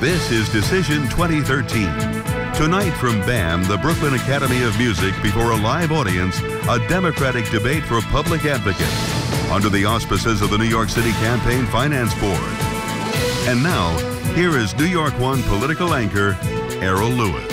This is Decision 2013. Tonight from BAM, the Brooklyn Academy of Music, before a live audience, a Democratic debate for public advocate under the auspices of the New York City Campaign Finance Board. And now, here is New York One political anchor, Errol Louis.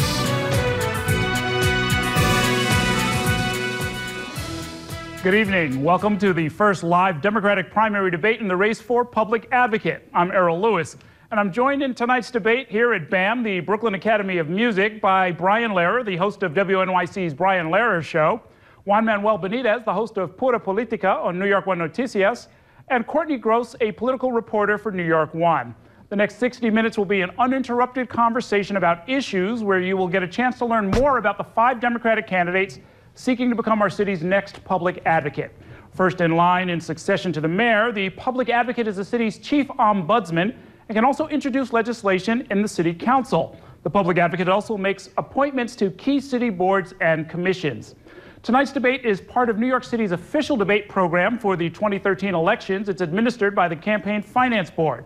Good evening. Welcome to the first live Democratic primary debate in the race for public advocate. I'm Errol Louis, and I'm joined in tonight's debate here at BAM, the Brooklyn Academy of Music, by Brian Lehrer, the host of WNYC's Brian Lehrer Show, Juan Manuel Benitez, the host of Pura Politica on New York One Noticias, and Courtney Gross, a political reporter for New York One. The next 60 minutes will be an uninterrupted conversation about issues where you will get a chance to learn more about the five Democratic candidates seeking to become our city's next public advocate. First in line in succession to the mayor, the public advocate is the city's chief ombudsman and can also introduce legislation in the city council. The public advocate also makes appointments to key city boards and commissions. Tonight's debate is part of New York City's official debate program for the 2013 elections. It's administered by the Campaign Finance Board.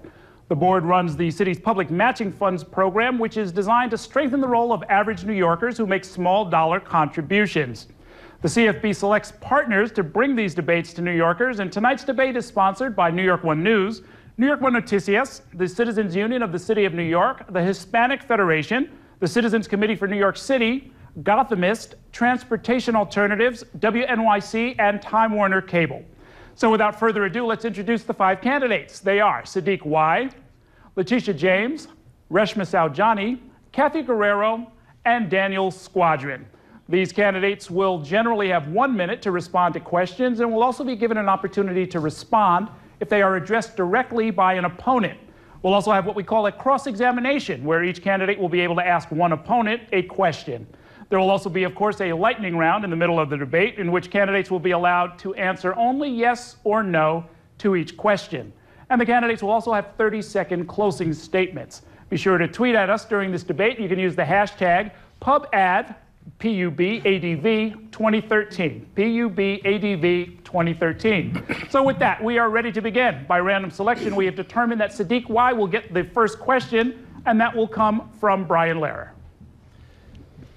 The board runs the city's public matching funds program, which is designed to strengthen the role of average New Yorkers who make small dollar contributions. The CFB selects partners to bring these debates to New Yorkers, and tonight's debate is sponsored by New York One News, New York One Noticias, the Citizens Union of the City of New York, the Hispanic Federation, the Citizens Committee for New York City, Gothamist, Transportation Alternatives, WNYC, and Time Warner Cable. So without further ado, let's introduce the five candidates. They are Sidique Wai, Letitia James, Reshma Saujani, Cathy Guerriero, and Daniel Squadron. These candidates will generally have one minute to respond to questions and will also be given an opportunity to respond if they are addressed directly by an opponent. We'll also have what we call a cross examination, where each candidate will be able to ask one opponent a question. There will also be, of course, a lightning round in the middle of the debate in which candidates will be allowed to answer only yes or no to each question. And the candidates will also have 30 second closing statements. Be sure to tweet at us during this debate. You can use the hashtag PubAd PUBADV 2013. PUBADV 2013. So with that, we are ready to begin. By random selection, we have determined that Sidique Wai will get the first question, and that will come from Brian Lehrer.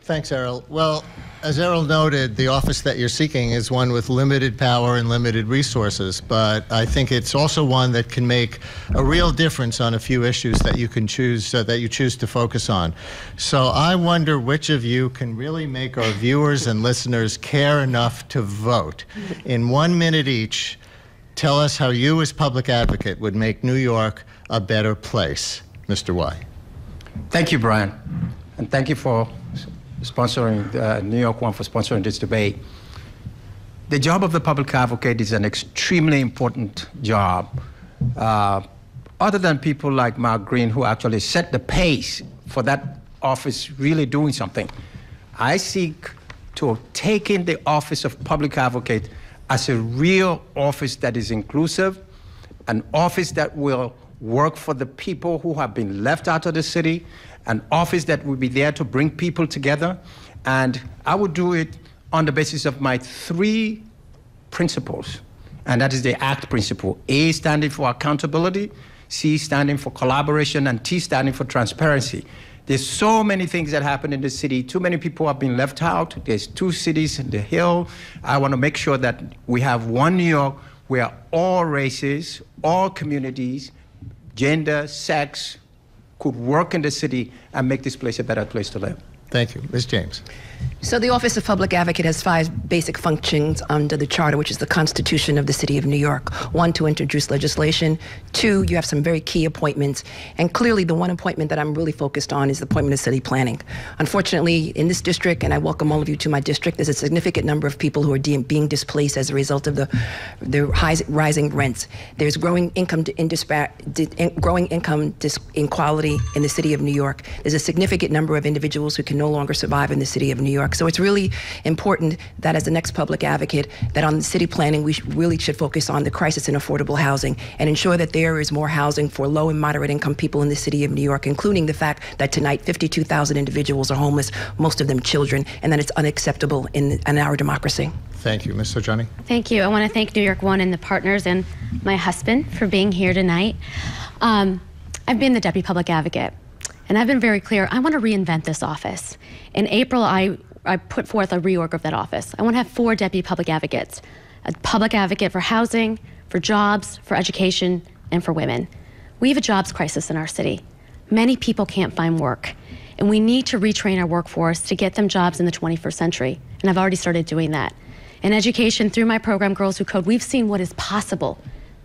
Thanks, Errol. Well, as Errol noted, the office that you're seeking is one with limited power and limited resources, but I think it's also one that can make a real difference on a few issues that you can choose uh, that you choose to focus on. So I wonder which of you can really make our viewers and listeners care enough to vote. In one minute each, tell us how you, as public advocate, would make New York a better place. Mr. Wai. Thank you, Brian, and thank you for sponsoring uh, New York One for sponsoring this debate. The job of the public advocate is an extremely important job. Uh, other than people like Mark Green, who actually set the pace for that office really doing something, I seek to take in the office of public advocate as a real office that is inclusive, an office that will work for the people who have been left out of the city, an office that will be there to bring people together. And I would do it on the basis of my three principles. And that is the ACT principle A standing for accountability, C standing for collaboration, and T standing for transparency. There's so many things that happen in the city. Too many people have been left out. There's two cities in the hill. I want to make sure that we have one New York where all races, all communities, gender, sex, could work in the city and make this place a better place to live. Thank you. Ms. James. So, the Office of Public Advocate has five basic functions under the Charter, which is the Constitution of the City of New York. One, to introduce legislation. Two, you have some very key appointments. And clearly, the one appointment that I'm really focused on is the appointment of city planning. Unfortunately, in this district, and I welcome all of you to my district, there's a significant number of people who are being displaced as a result of the, the high, rising rents. There's growing income indispar- growing income inequality in the City of New York. There's a significant number of individuals who can no longer survive in the City of New York. So it's really important that as the next public advocate, that on city planning, we really should focus on the crisis in affordable housing and ensure that there is more housing for low and moderate income people in the city of New York, including the fact that tonight 52,000 individuals are homeless, most of them children, and that it's unacceptable in, in our democracy. Thank you. Ms. Saujani. Thank you. I want to thank New York One and the partners and my husband for being here tonight. Um, I've been the deputy public advocate And I've been very clear, I want to reinvent this office. In April, I, I put forth a reorg of that office. I want to have four deputy public advocates a public advocate for housing, for jobs, for education, and for women. We have a jobs crisis in our city. Many people can't find work, and we need to retrain our workforce to get them jobs in the 21st century. And I've already started doing that. In education, through my program, Girls Who Code, we've seen what is possible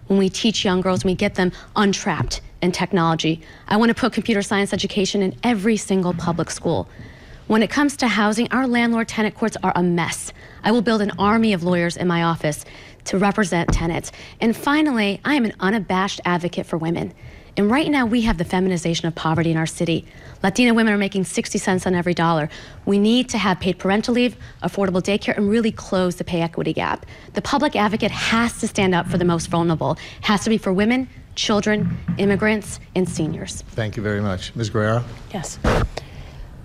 when we teach young girls, and we get them untrapped in technology. I want to put computer science education in every single public school. When it comes to housing, our landlord tenant courts are a mess. I will build an army of lawyers in my office to represent tenants. And finally, I am an unabashed advocate for women. And right now, we have the feminization of poverty in our city. Latina women are making 60 cents on every dollar. We need to have paid parental leave, affordable daycare, and really close the pay equity gap. The public advocate has to stand up for the most vulnerable, has to be for women, children, immigrants, and seniors. Thank you very much. Ms. Guerriero? Yes.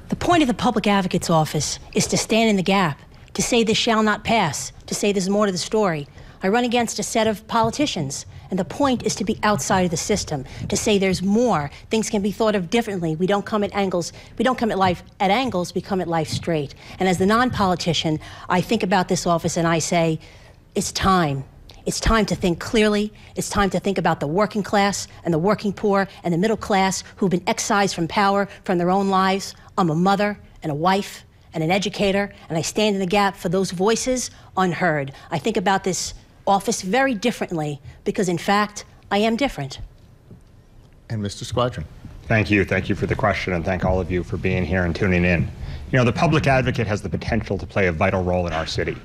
The point of the public advocate's office is to stand in the gap, to say this shall not pass, to say there's more to the story. I run against a set of politicians, and the point is to be outside of the system, to say there's more. Things can be thought of differently. We don't come at angles, we don't come at life at angles, we come at life straight. And as the non politician, I think about this office and I say, it's time. It's time to think clearly. It's time to think about the working class and the working poor and the middle class who've been excised from power from their own lives. I'm a mother and a wife and an educator, and I stand in the gap for those voices unheard. I think about this office very differently because, in fact, I am different. And Mr. Squadron. Thank you. Thank you for the question, and thank all of you for being here and tuning in. You know, the public advocate has the potential to play a vital role in our city.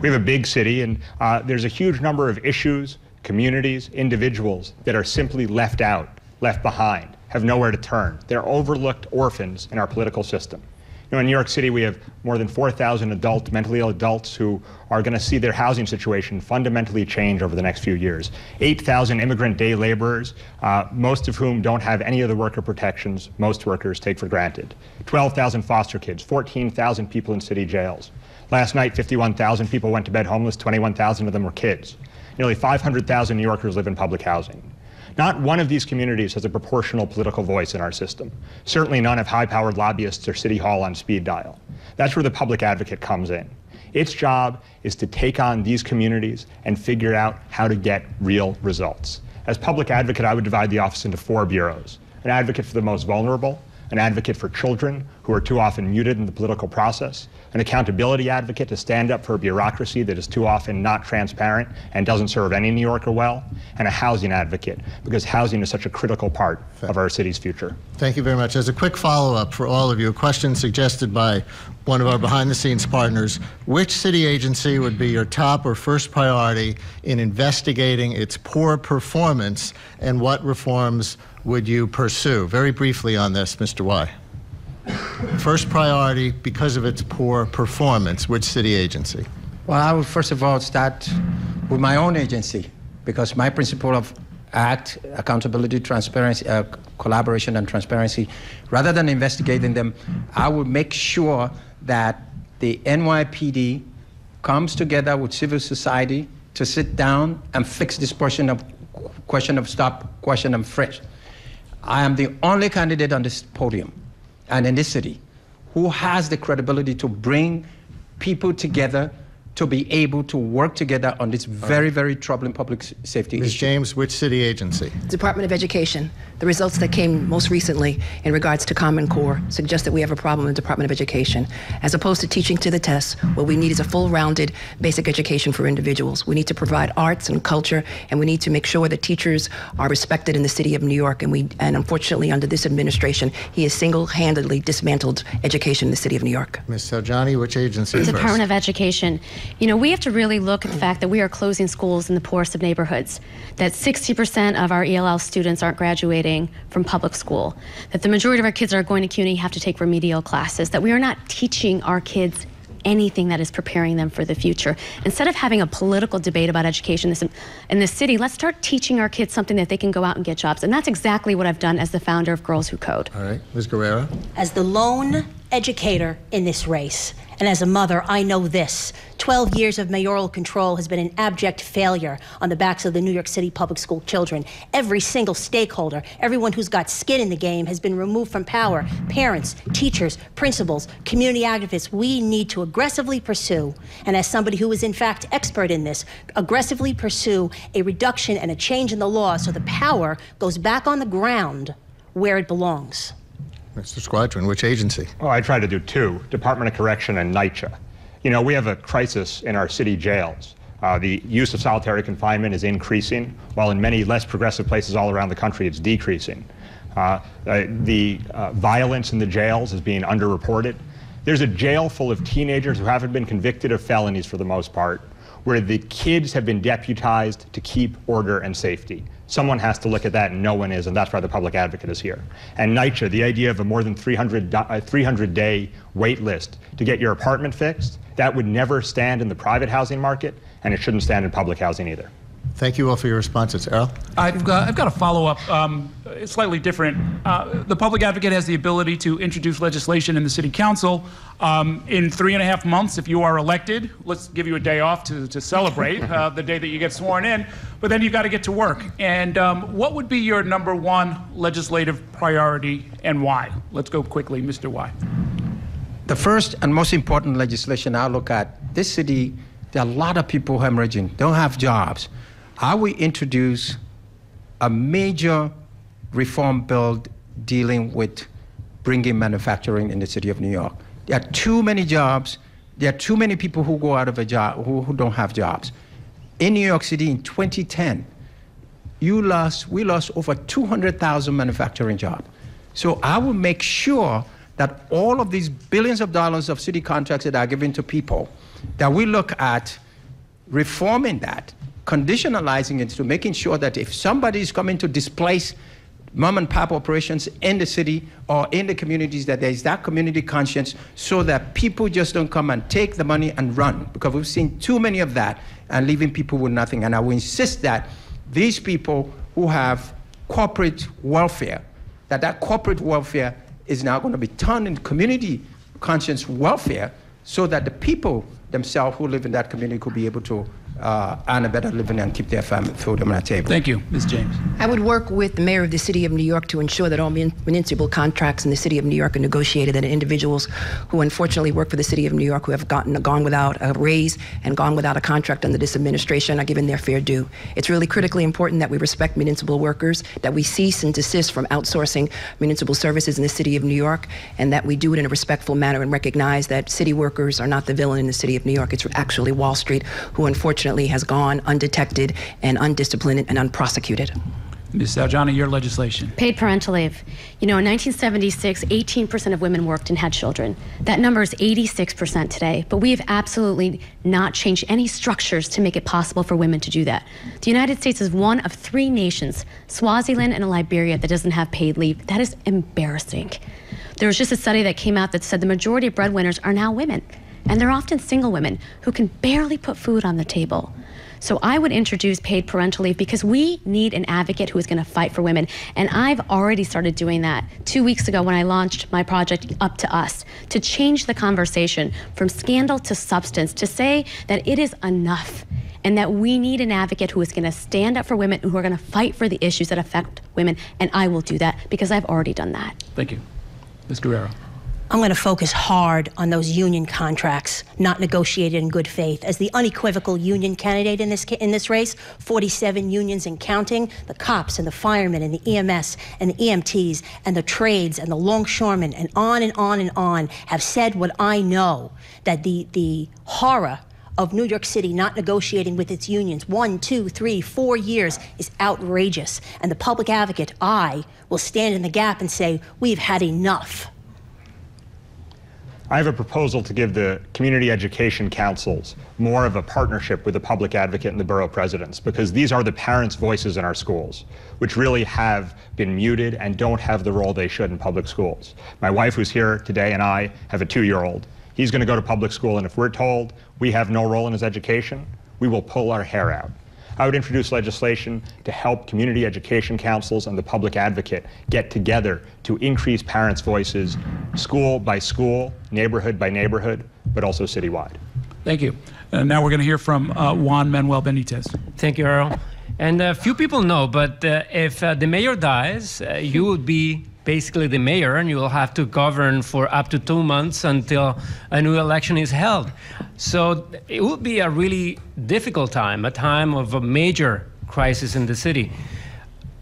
We have a big city, and uh, there's a huge number of issues, communities, individuals that are simply left out, left behind, have nowhere to turn. They're overlooked orphans in our political system. You know, in New York City, we have more than 4,000 adult, mentally ill adults who are going to see their housing situation fundamentally change over the next few years. 8,000 immigrant day laborers, uh, most of whom don't have any of the worker protections most workers take for granted. 12,000 foster kids, 14,000 people in city jails. Last night, 51,000 people went to bed homeless, 21,000 of them were kids. Nearly 500,000 New Yorkers live in public housing. Not one of these communities has a proportional political voice in our system. Certainly none have high-powered lobbyists or city hall on speed dial. That's where the public advocate comes in. Its job is to take on these communities and figure out how to get real results. As public advocate, I would divide the office into four bureaus. An advocate for the most vulnerable, an advocate for children who are too often muted in the political process, an accountability advocate to stand up for a bureaucracy that is too often not transparent and doesn't serve any New Yorker well, and a housing advocate, because housing is such a critical part of our city's future. Thank you very much. As a quick follow up for all of you, a question suggested by one of our behind the scenes partners Which city agency would be your top or first priority in investigating its poor performance, and what reforms would you pursue? Very briefly on this, Mr. Wai. First priority because of its poor performance, which city agency? Well, I would first of all start with my own agency because my principle of act, accountability, transparency, uh, collaboration, and transparency, rather than investigating them, I would make sure that the NYPD comes together with civil society to sit down and fix this question of question of stop, question of frisk. I am the only candidate on this podium and in this city who has the credibility to bring people together to be able to work together on this very, very troubling public safety Ms. issue. James, which city agency? Department of Education. The results that came most recently in regards to Common Core suggest that we have a problem in the Department of Education. As opposed to teaching to the test, what we need is a full rounded basic education for individuals. We need to provide arts and culture, and we need to make sure that teachers are respected in the city of New York. And, we, and unfortunately, under this administration, he has single handedly dismantled education in the city of New York. Ms. Saujani, which agency first? Department of Education. You know, we have to really look at the fact that we are closing schools in the poorest of neighborhoods, that 60% of our ELL students aren't graduating from public school, that the majority of our kids are going to CUNY have to take remedial classes, that we are not teaching our kids anything that is preparing them for the future. Instead of having a political debate about education in this city, let's start teaching our kids something that they can go out and get jobs. And that's exactly what I've done as the founder of Girls Who Code. All right. Ms. Guerriero? As the lone educator in this race. And as a mother, I know this 12 years of mayoral control has been an abject failure on the backs of the New York City public school children. Every single stakeholder, everyone who's got skin in the game, has been removed from power parents, teachers, principals, community activists. We need to aggressively pursue, and as somebody who is in fact expert in this, aggressively pursue a reduction and a change in the law so the power goes back on the ground where it belongs. Mr. Squadron, which agency? Well, I try to do two Department of Correction and NYCHA. You know, we have a crisis in our city jails. Uh, the use of solitary confinement is increasing, while in many less progressive places all around the country it's decreasing. Uh, uh, the uh, violence in the jails is being underreported. There's a jail full of teenagers who haven't been convicted of felonies for the most part, where the kids have been deputized to keep order and safety. Someone has to look at that, and no one is, and that's why the public advocate is here. And NYCHA, the idea of a more than 300, uh, 300 day wait list to get your apartment fixed, that would never stand in the private housing market, and it shouldn't stand in public housing either. Thank you all for your responses. Errol? I've got, I've got a follow up, um, slightly different. Uh, the public advocate has the ability to introduce legislation in the city council. Um, in three and a half months, if you are elected, let's give you a day off to, to celebrate uh, the day that you get sworn in, but then you've got to get to work. And um, what would be your number one legislative priority and why? Let's go quickly, Mr. Wai. The first and most important legislation I look at this city, there are a lot of people hemorrhaging, don't have jobs. I will introduce a major reform bill dealing with bringing manufacturing in the city of New York. There are too many jobs. There are too many people who go out of a job who, who don't have jobs. In New York City in 2010, you lost, we lost over 200,000 manufacturing jobs. So I will make sure that all of these billions of dollars of city contracts that are given to people, that we look at reforming that conditionalizing it to making sure that if somebody is coming to displace mom and pop operations in the city or in the communities that there is that community conscience so that people just don't come and take the money and run. Because we've seen too many of that and leaving people with nothing. And i will insist that these people who have corporate welfare that that corporate welfare is now going to be turned into community conscience welfare so that the people themselves who live in that community could be able to uh, earn a better living and keep their family food on the table. Thank you, Ms. James. I would work with the mayor of the city of New York to ensure that all municipal contracts in the city of New York are negotiated, that individuals who unfortunately work for the city of New York who have gotten gone without a raise and gone without a contract under this administration are given their fair due. It's really critically important that we respect municipal workers, that we cease and desist from outsourcing municipal services in the city of New York, and that we do it in a respectful manner and recognize that city workers are not the villain in the city of New York. It's actually Wall Street, who unfortunately unfortunately has gone undetected and undisciplined and unprosecuted. Ms. Saujani, your legislation. Paid parental leave. You know, in 1976, 18% of women worked and had children. That number is 86% today, but we have absolutely not changed any structures to make it possible for women to do that. The United States is one of three nations, Swaziland and Liberia, that doesn't have paid leave. That is embarrassing. There was just a study that came out that said the majority of breadwinners are now women. And they're often single women who can barely put food on the table. So I would introduce paid parental leave because we need an advocate who is going to fight for women. And I've already started doing that two weeks ago when I launched my project Up to Us to change the conversation from scandal to substance, to say that it is enough and that we need an advocate who is going to stand up for women, who are going to fight for the issues that affect women. And I will do that because I've already done that. Thank you. Ms. Guerriero. I'm going to focus hard on those union contracts not negotiated in good faith. As the unequivocal union candidate in this in this race, 47 unions and counting, the cops and the firemen and the EMS and the EMTs and the trades and the longshoremen and on and on and on have said what I know that the the horror of New York City not negotiating with its unions one, two, three, four years is outrageous. And the public advocate, I, will stand in the gap and say, we've had enough. I have a proposal to give the community education councils more of a partnership with the public advocate and the borough presidents because these are the parents' voices in our schools, which really have been muted and don't have the role they should in public schools. My wife, who's here today, and I have a two year old. He's going to go to public school, and if we're told we have no role in his education, we will pull our hair out. I would introduce legislation to help community education councils and the public advocate get together to increase parents' voices, school by school, neighborhood by neighborhood, but also citywide. Thank you. And now we're going to hear from uh, Juan Manuel Benitez. Thank you, Errol. And uh, few people know, but uh, if uh, the mayor dies, uh, you would be basically the mayor and you will have to govern for up to two months until a new election is held. So it would be a really difficult time, a time of a major crisis in the city.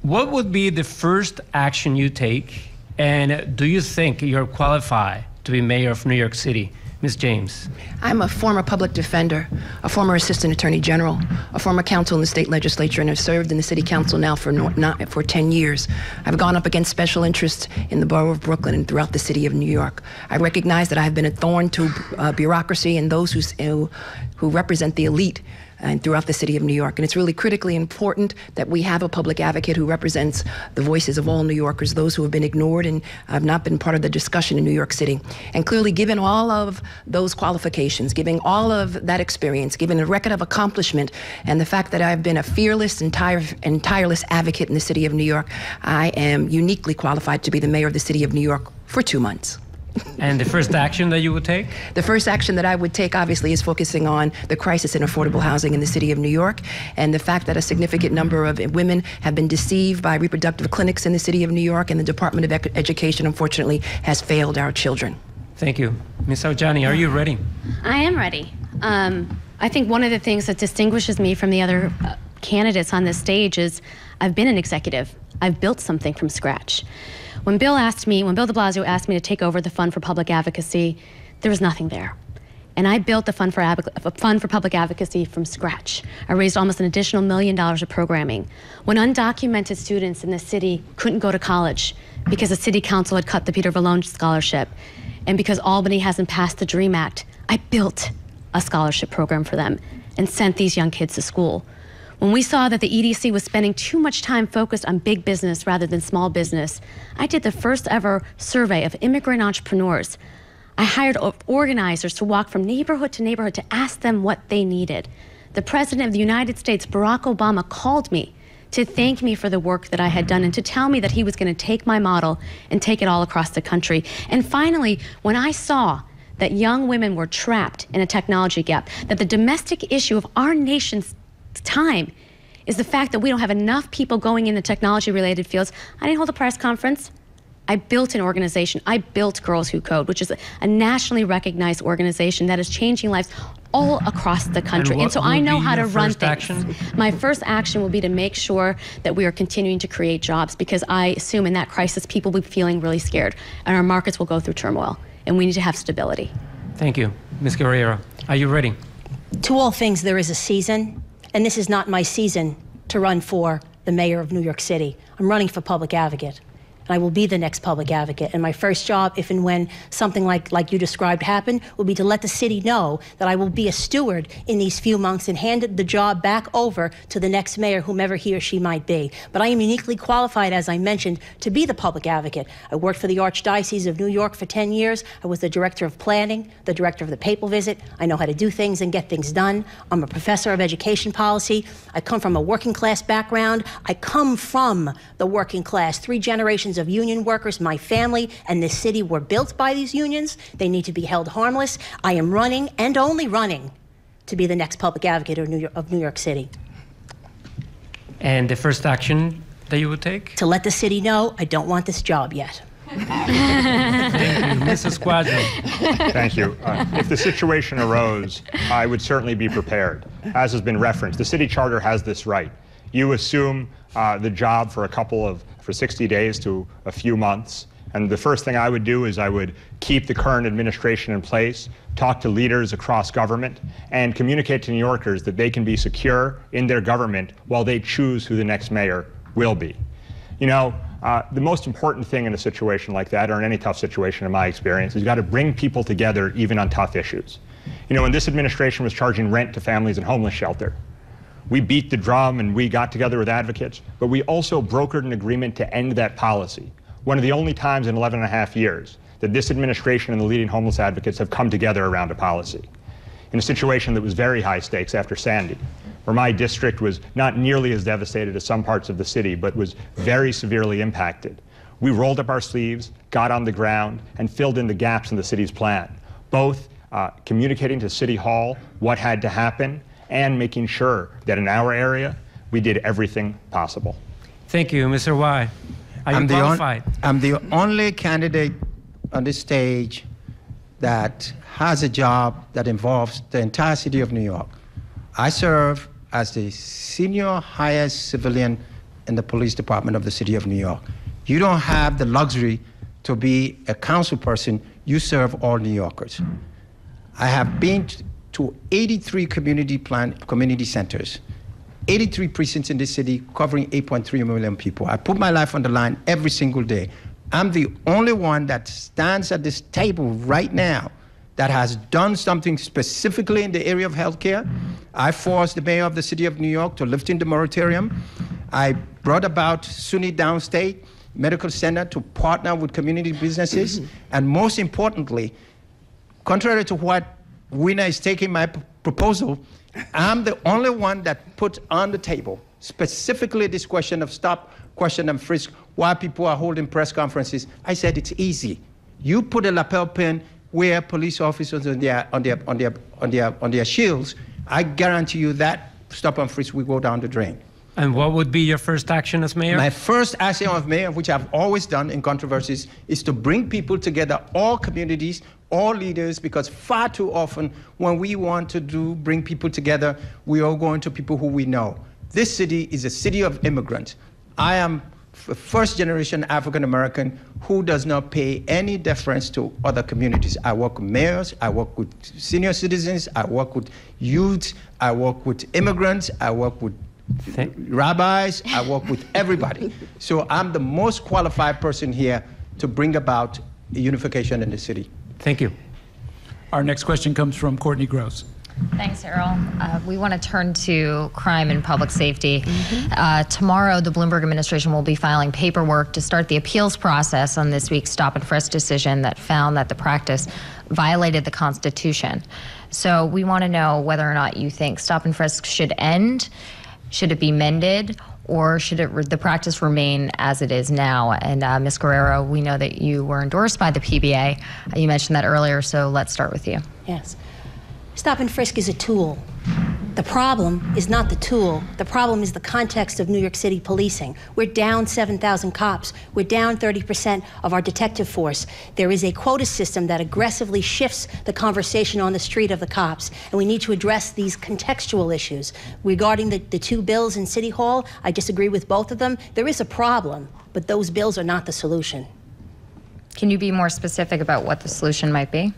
What would be the first action you take? And do you think you're qualified to be mayor of New York City? Ms. James. I'm a former public defender, a former assistant attorney general, a former counsel in the state legislature, and have served in the city council now for not, for 10 years. I've gone up against special interests in the borough of Brooklyn and throughout the city of New York. I recognize that I have been a thorn to uh, bureaucracy and those who, who represent the elite and throughout the city of New York. And it's really critically important that we have a public advocate who represents the voices of all New Yorkers, those who have been ignored and have not been part of the discussion in New York City. And clearly, given all of those qualifications, given all of that experience, given a record of accomplishment, and the fact that I've been a fearless and, tire, and tireless advocate in the city of New York, I am uniquely qualified to be the mayor of the city of New York for two months. And the first action that you would take? The first action that I would take, obviously, is focusing on the crisis in affordable housing in the city of New York and the fact that a significant number of women have been deceived by reproductive clinics in the city of New York, and the Department of Education, unfortunately, has failed our children. Thank you. Ms. Saujani, are you ready? I am ready. Um, I think one of the things that distinguishes me from the other uh, candidates on this stage is I've been an executive. I've built something from scratch. When Bill asked me, when Bill de Blasio asked me to take over the Fund for Public Advocacy, there was nothing there. And I built the Fund for, Fund for Public Advocacy from scratch. I raised almost an additional million dollars of programming. When undocumented students in the city couldn't go to college because the city council had cut the Peter Vallone scholarship, and because Albany hasn't passed the DREAM Act, I built a scholarship program for them and sent these young kids to school. When we saw that the EDC was spending too much time focused on big business rather than small business, I did the first ever survey of immigrant entrepreneurs. I hired organizers to walk from neighborhood to neighborhood to ask them what they needed. The President of the United States, Barack Obama, called me to thank me for the work that I had done and to tell me that he was going to take my model and take it all across the country. And finally, when I saw that young women were trapped in a technology gap, that the domestic issue of our nation's time is the fact that we don't have enough people going in the technology related fields. I didn't hold a press conference. I built an organization. I built Girls Who Code, which is a, nationally recognized organization that is changing lives all across the country. And, and so I know how to run things. Action? My first action will be to make sure that we are continuing to create jobs because I assume in that crisis people will be feeling really scared and our markets will go through turmoil and we need to have stability. Thank you. Ms. Guerriero, are you ready? To all things, there is a season and this is not my season to run for the mayor of New York City. I'm running for public advocate. I will be the next public advocate. And my first job, if and when something like, like you described happened, will be to let the city know that I will be a steward in these few months and hand the job back over to the next mayor, whomever he or she might be. But I am uniquely qualified, as I mentioned, to be the public advocate. I worked for the Archdiocese of New York for 10 years. I was the director of planning, the director of the papal visit. I know how to do things and get things done. I'm a professor of education policy. I come from a working class background. I come from the working class, three generations of union workers, my family, and the city were built by these unions. They need to be held harmless. I am running and only running to be the next public advocate of New York, of New York City. And the first action that you would take? To let the city know I don't want this job yet. Thank you. Mr. Squadron. Thank you. Uh, if the situation arose, I would certainly be prepared. As has been referenced, the city charter has this right. You assume uh, the job for a couple of for 60 days to a few months. And the first thing I would do is I would keep the current administration in place, talk to leaders across government, and communicate to New Yorkers that they can be secure in their government while they choose who the next mayor will be. You know, uh, the most important thing in a situation like that, or in any tough situation in my experience, is you've got to bring people together even on tough issues. You know, when this administration was charging rent to families in homeless shelter, we beat the drum and we got together with advocates, but we also brokered an agreement to end that policy. One of the only times in 11 and a half years that this administration and the leading homeless advocates have come together around a policy. In a situation that was very high stakes after Sandy, where my district was not nearly as devastated as some parts of the city, but was very severely impacted. We rolled up our sleeves, got on the ground, and filled in the gaps in the city's plan, both uh, communicating to City Hall what had to happen and making sure that in our area we did everything possible. Thank you, Mr. Wai. Are I'm you the, on- qualified? I'm the only candidate on this stage that has a job that involves the entire city of New York. I serve as the senior highest civilian in the police department of the city of New York. You don't have the luxury to be a council person, you serve all New Yorkers. I have been t- to 83 community plan community centers, 83 precincts in this city covering 8.3 million people. I put my life on the line every single day. I'm the only one that stands at this table right now that has done something specifically in the area of healthcare. I forced the mayor of the city of New York to lift in the moratorium. I brought about SUNY Downstate Medical Center to partner with community businesses. and most importantly, contrary to what Wina is taking my p- proposal, I'm the only one that put on the table specifically this question of stop, question, and frisk why people are holding press conferences. I said it's easy. You put a lapel pin where police officers on their on their on their on their on their shields. I guarantee you that stop and frisk will go down the drain. And what would be your first action as mayor? My first action of mayor, which I've always done in controversies, is to bring people together, all communities, all leaders, because far too often when we want to do bring people together, we are going to people who we know. This city is a city of immigrants. I am a first generation African American who does not pay any deference to other communities. I work with mayors, I work with senior citizens, I work with youth, I work with immigrants, I work with Thank- rabbis, I work with everybody. So I'm the most qualified person here to bring about unification in the city. Thank you. Our next question comes from Courtney Gross. Thanks, Errol. Uh, we want to turn to crime and public safety. Uh, tomorrow, the Bloomberg administration will be filing paperwork to start the appeals process on this week's stop and frisk decision that found that the practice violated the Constitution. So we want to know whether or not you think stop and frisk should end, should it be mended, or should it the practice remain as it is now? And uh, Ms. Guerriero, we know that you were endorsed by the PBA. You mentioned that earlier, so let's start with you. Yes. Stop and frisk is a tool. The problem is not the tool. The problem is the context of New York City policing. We're down 7,000 cops. We're down 30% of our detective force. There is a quota system that aggressively shifts the conversation on the street of the cops. And we need to address these contextual issues. Regarding the, the two bills in City Hall, I disagree with both of them. There is a problem, but those bills are not the solution. Can you be more specific about what the solution might be?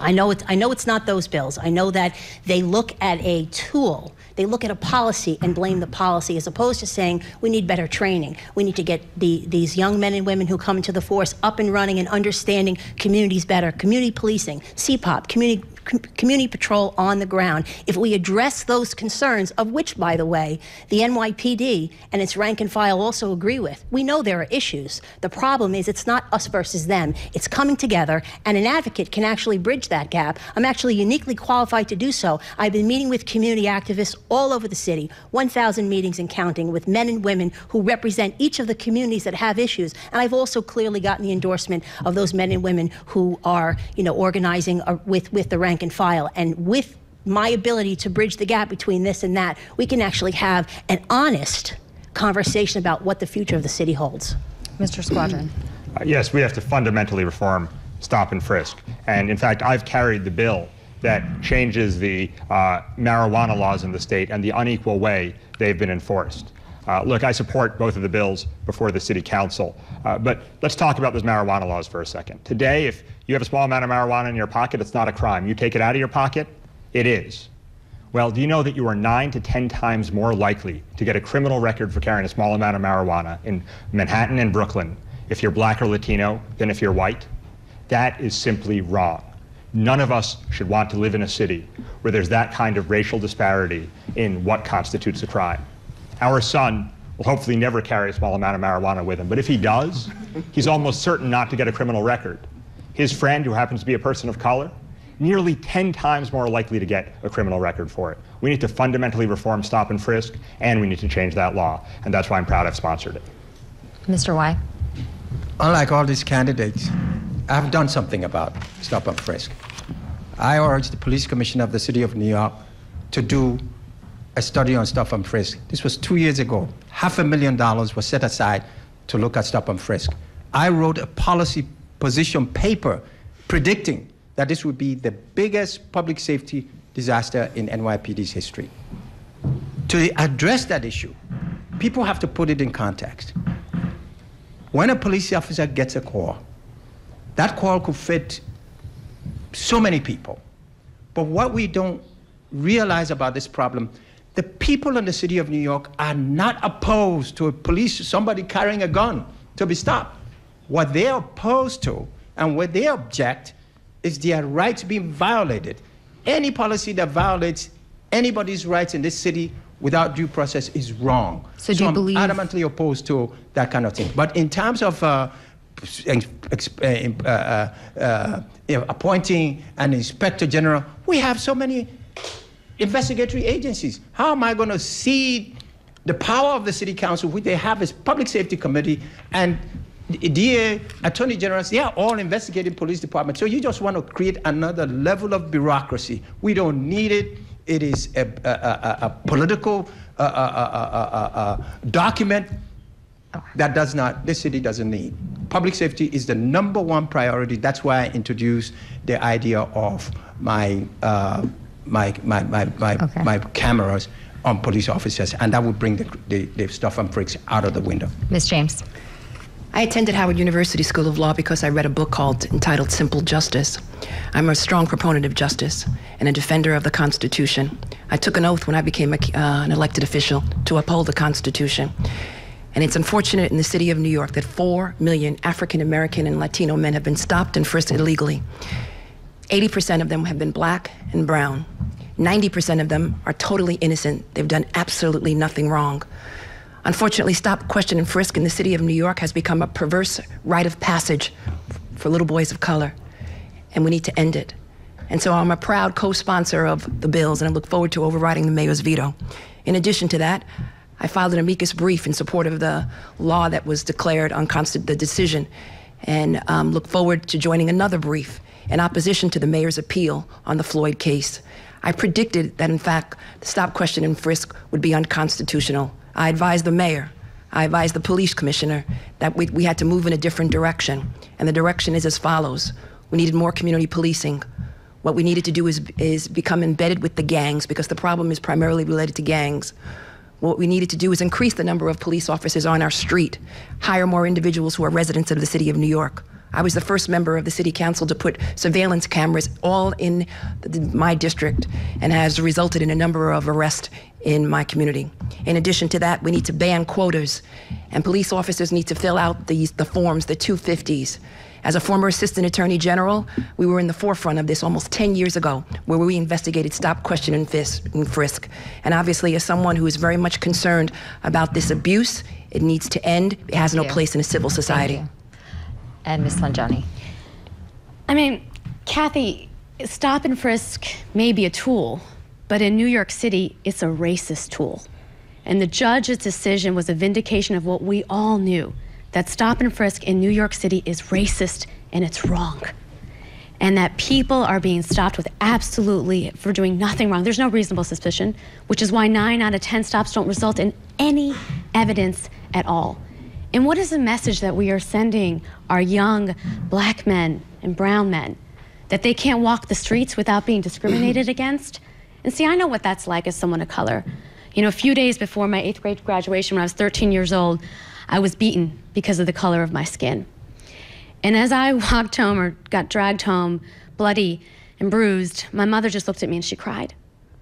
I know it's I know it's not those bills. I know that they look at a tool. They look at a policy and blame the policy as opposed to saying we need better training. We need to get the, these young men and women who come into the force up and running and understanding communities better. Community policing, CPOP, community com- community patrol on the ground. If we address those concerns, of which, by the way, the NYPD and its rank and file also agree with, we know there are issues. The problem is it's not us versus them. It's coming together, and an advocate can actually bridge that gap. I'm actually uniquely qualified to do so. I've been meeting with community activists all over the city, 1,000 meetings and counting with men and women who represent each of the communities that have issues. And I've also clearly gotten the endorsement of those men and women who are, you know, organizing uh, with, with the rank and file. And with my ability to bridge the gap between this and that, we can actually have an honest conversation about what the future of the city holds. Mr. Squadron. Uh, yes, we have to fundamentally reform stop and frisk. And in fact, I've carried the bill that changes the uh, marijuana laws in the state and the unequal way they've been enforced. Uh, look, I support both of the bills before the city council, uh, but let's talk about those marijuana laws for a second. Today, if you have a small amount of marijuana in your pocket, it's not a crime. You take it out of your pocket, it is. Well, do you know that you are nine to 10 times more likely to get a criminal record for carrying a small amount of marijuana in Manhattan and Brooklyn if you're black or Latino than if you're white? That is simply wrong. None of us should want to live in a city where there's that kind of racial disparity in what constitutes a crime. Our son will hopefully never carry a small amount of marijuana with him, but if he does, he's almost certain not to get a criminal record. His friend, who happens to be a person of color, nearly 10 times more likely to get a criminal record for it. We need to fundamentally reform stop and frisk, and we need to change that law. And that's why I'm proud I've sponsored it. Mr. Wai. Unlike all these candidates, I've done something about stop and frisk. I urged the police commissioner of the city of New York to do a study on stop and frisk. This was two years ago. Half a million dollars was set aside to look at stop and frisk. I wrote a policy position paper predicting that this would be the biggest public safety disaster in NYPD's history. To address that issue, people have to put it in context. When a police officer gets a call, that call could fit so many people. But what we don't realize about this problem, the people in the city of New York are not opposed to a police, somebody carrying a gun to be stopped. What they're opposed to and what they object is their rights being violated. Any policy that violates anybody's rights in this city without due process is wrong. So do you I'm believe- adamantly opposed to that kind of thing. But in terms of uh, uh, uh, uh, know, appointing an inspector general, we have so many investigatory agencies. How am I going to cede the power of the city council, which they have as public safety committee and the DA, attorney generals, they are all investigating police departments. So you just want to create another level of bureaucracy. We don't need it. It is a, a, a, a political uh, uh, uh, document that does not, this city doesn't need. Public safety is the number one priority. That's why I introduced the idea of my, uh, my, my, my, my, Okay. my cameras on police officers, and that would bring the, the, the stuff and freaks out of the window. Ms. James. I attended Howard University School of Law because I read a book called entitled Simple Justice. I'm a strong proponent of justice and a defender of the Constitution. I took an oath when I became a, uh, an elected official to uphold the Constitution. And it's unfortunate in the city of New York that 4 million African American and Latino men have been stopped and frisked illegally. 80% of them have been black and brown. 90% of them are totally innocent. They've done absolutely nothing wrong. Unfortunately, stop, question, and frisk in the city of New York has become a perverse rite of passage for little boys of color, and we need to end it. And so I'm a proud co sponsor of the bills, and I look forward to overriding the mayor's veto. In addition to that, I filed an amicus brief in support of the law that was declared unconstitutional, the decision, and um, look forward to joining another brief in opposition to the mayor's appeal on the Floyd case. I predicted that, in fact, the stop, question, and frisk would be unconstitutional. I advised the mayor, I advised the police commissioner that we, we had to move in a different direction. And the direction is as follows we needed more community policing. What we needed to do is, is become embedded with the gangs because the problem is primarily related to gangs. What we needed to do is increase the number of police officers on our street, hire more individuals who are residents of the city of New York. I was the first member of the city council to put surveillance cameras all in the, my district and has resulted in a number of arrests in my community. In addition to that, we need to ban quotas, and police officers need to fill out these, the forms, the 250s. As a former assistant attorney general, we were in the forefront of this almost 10 years ago, where we investigated stop, question, and, frisk. And obviously, as someone who is very much concerned about this abuse, it needs to end. It has no place in a civil society. And Ms. Saujani. I mean, Cathy, stop and frisk may be a tool, but in New York City, it's a racist tool. And the judge's decision was a vindication of what we all knew that stop and frisk in New York City is racist and it's wrong. And that people are being stopped with absolutely for doing nothing wrong. There's no reasonable suspicion, which is why nine out of 10 stops don't result in any evidence at all. And what is the message that we are sending our young black men and brown men? That they can't walk the streets without being discriminated against? And see, I know what that's like as someone of color. You know, a few days before my eighth grade graduation, when I was 13 years old, I was beaten because of the color of my skin. And as I walked home or got dragged home, bloody and bruised, my mother just looked at me and she cried.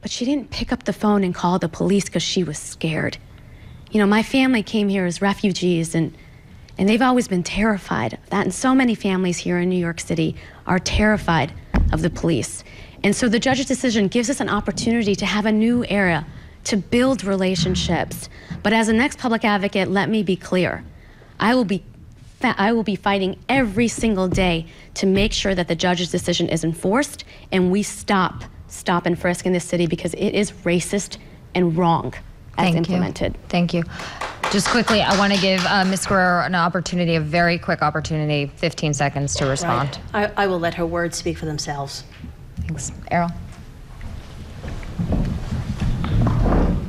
But she didn't pick up the phone and call the police because she was scared. You know, my family came here as refugees and and they've always been terrified of that. And so many families here in New York City are terrified of the police. And so the judge's decision gives us an opportunity to have a new era, to build relationships. But as the next public advocate, let me be clear. I will be I will be fighting every single day to make sure that the judge's decision is enforced and we stop stop and frisk in this city because it is racist and wrong as Thank implemented. You. Thank you. Just quickly, I want to give uh, Ms. Guerriero an opportunity, a very quick opportunity, 15 seconds to respond. Right. I, I will let her words speak for themselves. Thanks. Errol?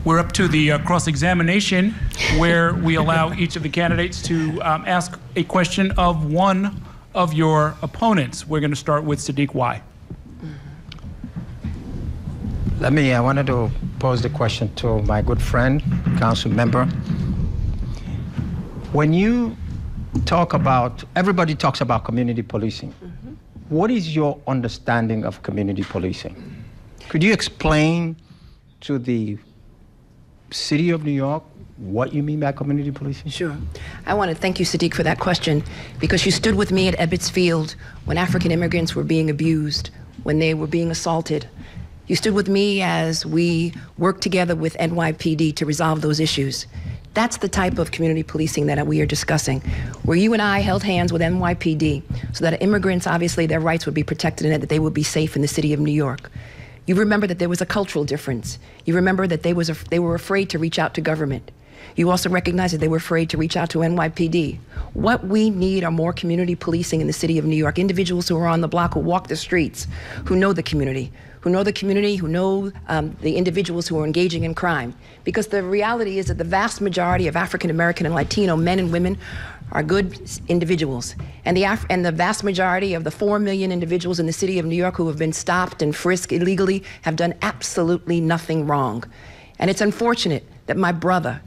We're up to the uh, cross-examination, where we allow each of the candidates to um, ask a question of one of your opponents. We're going to start with Sidique Wai. Let me, I wanted to pose the question to my good friend, council member. When you talk about, everybody talks about community policing. Mm-hmm. What is your understanding of community policing? Could you explain to the city of New York what you mean by community policing? Sure. I want to thank you, Sidique, for that question because you stood with me at Ebbets Field when African immigrants were being abused, when they were being assaulted. You stood with me as we worked together with NYPD to resolve those issues. That's the type of community policing that we are discussing, where you and I held hands with NYPD so that immigrants, obviously, their rights would be protected and that they would be safe in the city of New York. You remember that there was a cultural difference. You remember that they, was they were afraid to reach out to government. You also recognize that they were afraid to reach out to NYPD. What we need are more community policing in the city of New York. Individuals who are on the block, who walk the streets, who know the community, who know the community, who know um, the individuals who are engaging in crime. Because the reality is that the vast majority of African American and Latino men and women are good individuals. And the, Af- and the vast majority of the 4 million individuals in the city of New York who have been stopped and frisked illegally have done absolutely nothing wrong. And it's unfortunate that my brother,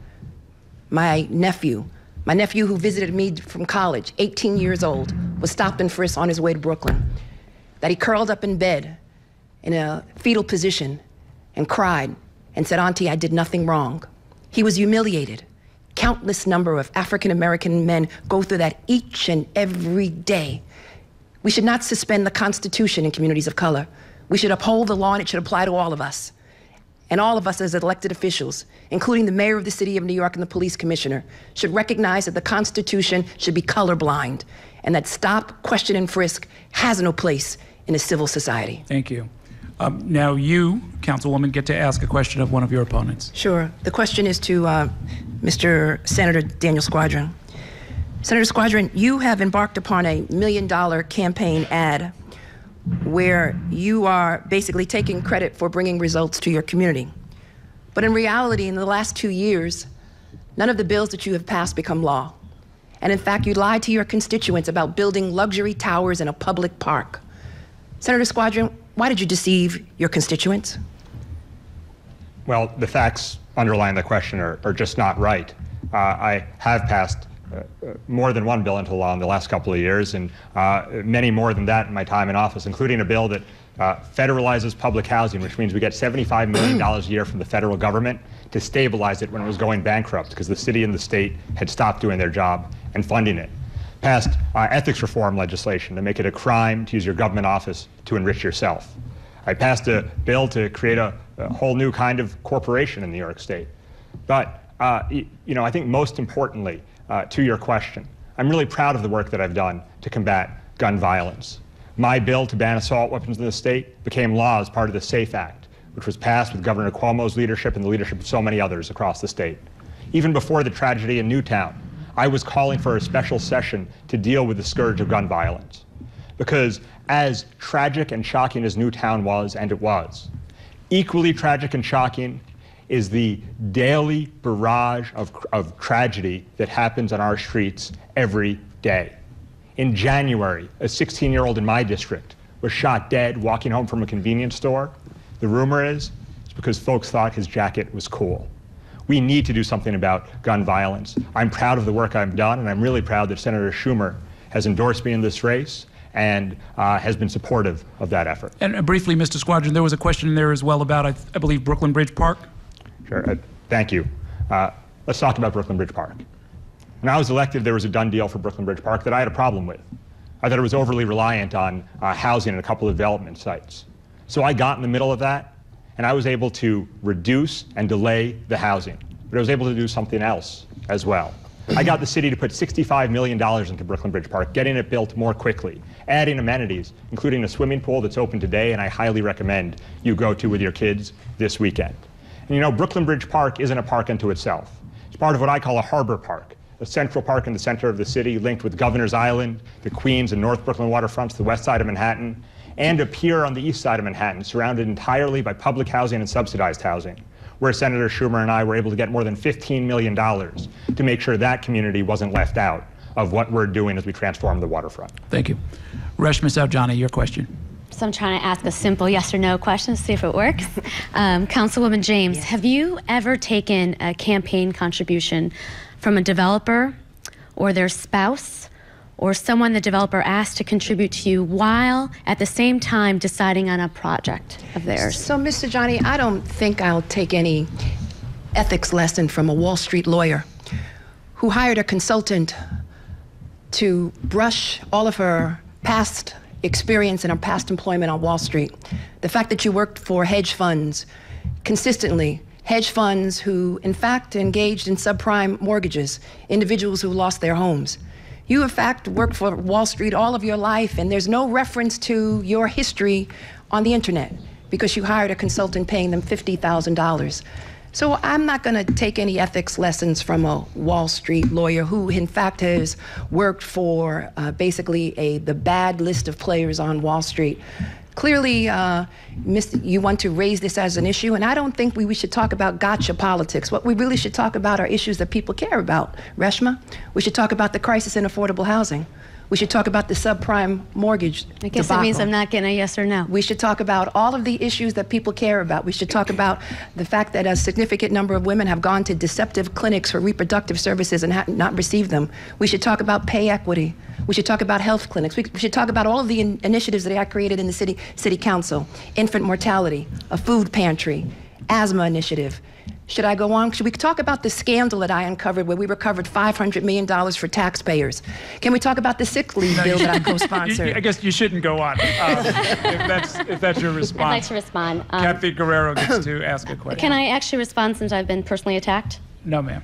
my nephew, my nephew who visited me from college, 18 years old, was stopped and frisked on his way to Brooklyn. That he curled up in bed in a fetal position and cried and said, Auntie, I did nothing wrong. He was humiliated. Countless number of African American men go through that each and every day. We should not suspend the Constitution in communities of color. We should uphold the law and it should apply to all of us. And all of us as elected officials, including the mayor of the city of New York and the police commissioner, should recognize that the Constitution should be colorblind and that stop, question, and frisk has no place in a civil society. Thank you. Um, now, you, Councilwoman, get to ask a question of one of your opponents. Sure. The question is to uh, Mr. Senator Daniel Squadron. Senator Squadron, you have embarked upon a million dollar campaign ad where you are basically taking credit for bringing results to your community. But in reality, in the last two years, none of the bills that you have passed become law. And in fact, you lied to your constituents about building luxury towers in a public park. Senator Squadron, why did you deceive your constituents? Well, the facts underlying the question are, are just not right. Uh, I have passed uh, more than one bill into law in the last couple of years, and uh, many more than that in my time in office, including a bill that uh, federalizes public housing, which means we get $75 million a year from the federal government to stabilize it when it was going bankrupt because the city and the state had stopped doing their job and funding it passed uh, ethics reform legislation to make it a crime to use your government office to enrich yourself. I passed a bill to create a, a whole new kind of corporation in New York State. But, uh, you know, I think most importantly, uh, to your question, I'm really proud of the work that I've done to combat gun violence. My bill to ban assault weapons in the state became law as part of the SAFE Act, which was passed with Governor Cuomo's leadership and the leadership of so many others across the state. Even before the tragedy in Newtown, I was calling for a special session to deal with the scourge of gun violence. Because as tragic and shocking as Newtown was, and it was, equally tragic and shocking is the daily barrage of, of tragedy that happens on our streets every day. In January, a 16 year old in my district was shot dead walking home from a convenience store. The rumor is it's because folks thought his jacket was cool we need to do something about gun violence. I'm proud of the work I've done, and I'm really proud that Senator Schumer has endorsed me in this race and uh, has been supportive of that effort. And uh, briefly, Mr. Squadron, there was a question in there as well about, I, I believe, Brooklyn Bridge Park. Sure. Uh, thank you. Uh, let's talk about Brooklyn Bridge Park. When I was elected, there was a done deal for Brooklyn Bridge Park that I had a problem with. I thought it was overly reliant on uh, housing at a couple of development sites. So I got in the middle of that and I was able to reduce and delay the housing. But I was able to do something else as well. I got the city to put $65 million into Brooklyn Bridge Park, getting it built more quickly, adding amenities, including a swimming pool that's open today, and I highly recommend you go to with your kids this weekend. And you know, Brooklyn Bridge Park isn't a park unto itself. It's part of what I call a harbor park, a central park in the center of the city linked with Governor's Island, the Queens and North Brooklyn waterfronts, the west side of Manhattan, and a pier on the east side of Manhattan, surrounded entirely by public housing and subsidized housing, where Senator Schumer and I were able to get more than $15 million to make sure that community wasn't left out of what we're doing as we transform the waterfront. Thank you. Reshma Saujani, your question. So I'm trying to ask a simple yes or no question to see if it works. Um, Councilwoman James, yes. have you ever taken a campaign contribution from a developer or their spouse or someone the developer asked to contribute to you while at the same time deciding on a project of theirs. So, Mr. Saujani, I don't think I'll take any ethics lesson from a Wall Street lawyer who hired a consultant to brush all of her past experience and her past employment on Wall Street. The fact that you worked for hedge funds consistently hedge funds who, in fact, engaged in subprime mortgages, individuals who lost their homes. You, in fact, worked for Wall Street all of your life, and there's no reference to your history on the internet because you hired a consultant paying them $50,000. So I'm not going to take any ethics lessons from a Wall Street lawyer who, in fact, has worked for uh, basically a the bad list of players on Wall Street clearly uh, you want to raise this as an issue, and I don't think we, we should talk about gotcha politics. What we really should talk about are issues that people care about. Reshma, we should talk about the crisis in affordable housing. We should talk about the subprime mortgage. I guess debacle. that means I'm not getting a yes or no. We should talk about all of the issues that people care about. We should talk about the fact that a significant number of women have gone to deceptive clinics for reproductive services and have not received them. We should talk about pay equity. We should talk about health clinics. We, should talk about all of the in initiatives that I created in the city, city council. Infant mortality, a food pantry, asthma initiative, should I go on? Should we talk about the scandal that I uncovered where we recovered $500 million for taxpayers? Can we talk about the sick leave no, bill that I co-sponsored? I guess you shouldn't go on um, if, that's, if that's your response. I'd like to respond. Um, Cathy Guerriero gets to ask a question. Can I actually respond since I've been personally attacked? No, ma'am.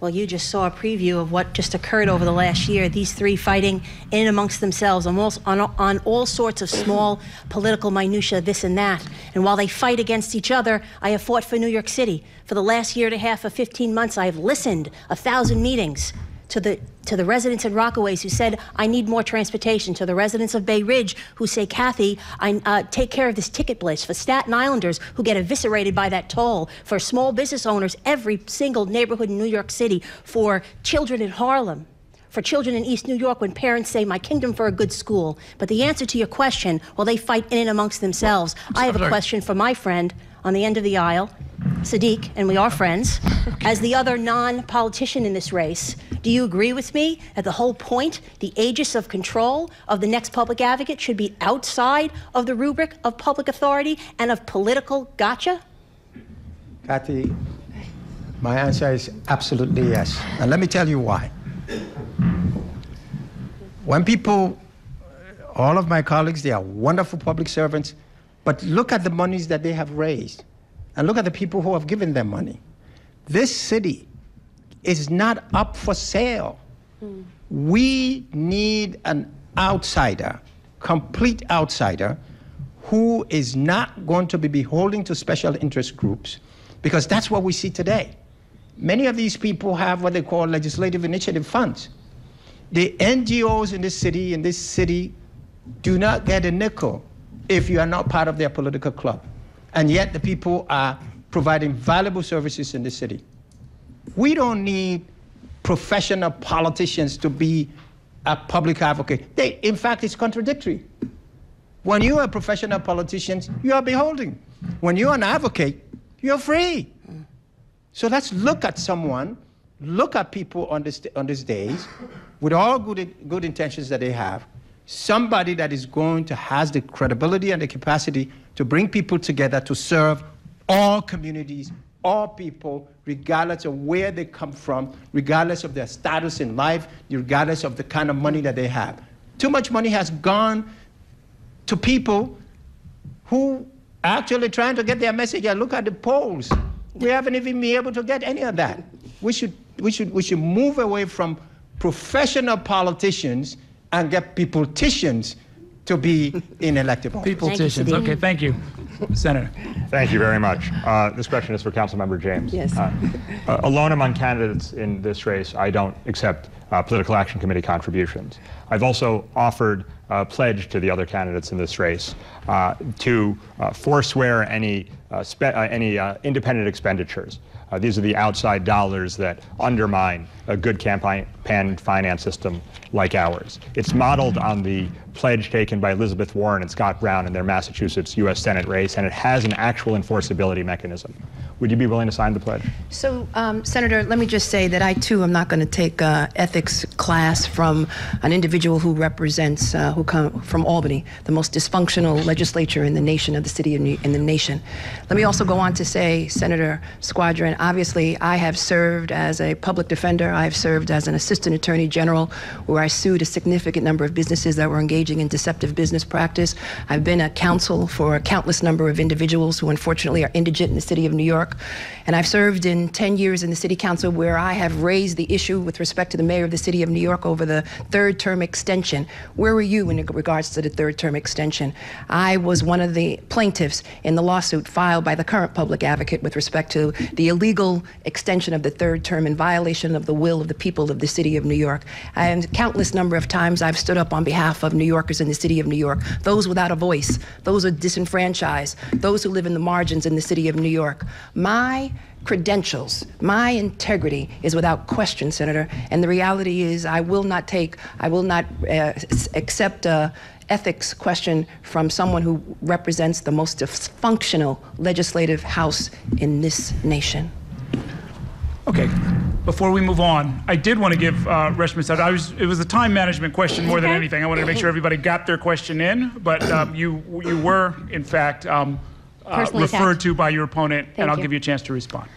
Well, you just saw a preview of what just occurred over the last year. These three fighting in amongst themselves on all, on, on all sorts of small political minutiae, this and that. And while they fight against each other, I have fought for New York City. For the last year and a half of 15 months, I have listened a thousand meetings to the to the residents in Rockaways who said, I need more transportation, to the residents of Bay Ridge who say, Cathy, I uh, take care of this ticket blitz, for Staten Islanders who get eviscerated by that toll, for small business owners, every single neighborhood in New York City, for children in Harlem for children in East New York when parents say, My kingdom for a good school. But the answer to your question, well, they fight in and amongst themselves. I have a question for my friend on the end of the aisle, Sidique, and we are friends. As the other non politician in this race, do you agree with me that the whole point, the aegis of control of the next public advocate should be outside of the rubric of public authority and of political gotcha? Cathy, my answer is absolutely yes. And let me tell you why. When people, all of my colleagues, they are wonderful public servants, but look at the monies that they have raised and look at the people who have given them money. This city is not up for sale. Mm. We need an outsider, complete outsider, who is not going to be beholden to special interest groups, because that's what we see today. Many of these people have what they call legislative initiative funds. The NGOs in this city, in this city, do not get a nickel if you are not part of their political club. And yet the people are providing valuable services in the city. We don't need professional politicians to be a public advocate. They, in fact, it's contradictory. When you are professional politician, you are beholden. When you're an advocate, you're free. So let's look at someone, look at people on this, on these days with all good, good intentions that they have, somebody that is going to has the credibility and the capacity to bring people together to serve all communities, all people, regardless of where they come from, regardless of their status in life, regardless of the kind of money that they have. Too much money has gone to people who are actually trying to get their message. And look at the polls. We haven't even been able to get any of that. We should, we should, we should move away from professional politicians and get peopleticians to be in elected office. Peopleticians. Okay, thank you, Senator. Thank you very much. Uh, this question is for Councilmember James. Yes. Uh, uh, alone among candidates in this race, I don't accept uh, political action committee contributions. I've also offered a pledge to the other candidates in this race uh, to uh, forswear any uh, spe- uh, any uh, independent expenditures. Uh, these are the outside dollars that undermine a good campaign finance system like ours. It's modeled on the pledge taken by Elizabeth Warren and Scott Brown in their Massachusetts U.S. Senate race, and it has an actual enforceability mechanism. Would you be willing to sign the pledge? So, um, Senator, let me just say that I too am not going to take uh, ethics class from an individual who represents, uh, who come from Albany, the most dysfunctional legislature in the nation of the city New- in the nation. Let me also go on to say, Senator Squadron, obviously I have served as a public defender. I have served as an assistant attorney general, where I sued a significant number of businesses that were engaging in deceptive business practice. I've been a counsel for a countless number of individuals who unfortunately are indigent in the city of New York. And I've served in 10 years in the city council where I have raised the issue with respect to the mayor of the city of New York over the third term extension. Where were you in regards to the third term extension? I was one of the plaintiffs in the lawsuit filed by the current public advocate with respect to the illegal extension of the third term in violation of the will of the people of the city of New York. And countless number of times I've stood up on behalf of New Yorkers in the city of New York, those without a voice, those who are disenfranchised, those who live in the margins in the city of New York. My credentials, my integrity is without question, Senator. And the reality is, I will not take, I will not uh, accept a ethics question from someone who represents the most dysfunctional legislative house in this nation. Okay, before we move on, I did want to give uh, Reshma said I was. It was a time management question more than anything. I wanted to make sure everybody got their question in, but um, you you were in fact um, uh, referred to by your opponent, Thank and I'll you. give you a chance to respond.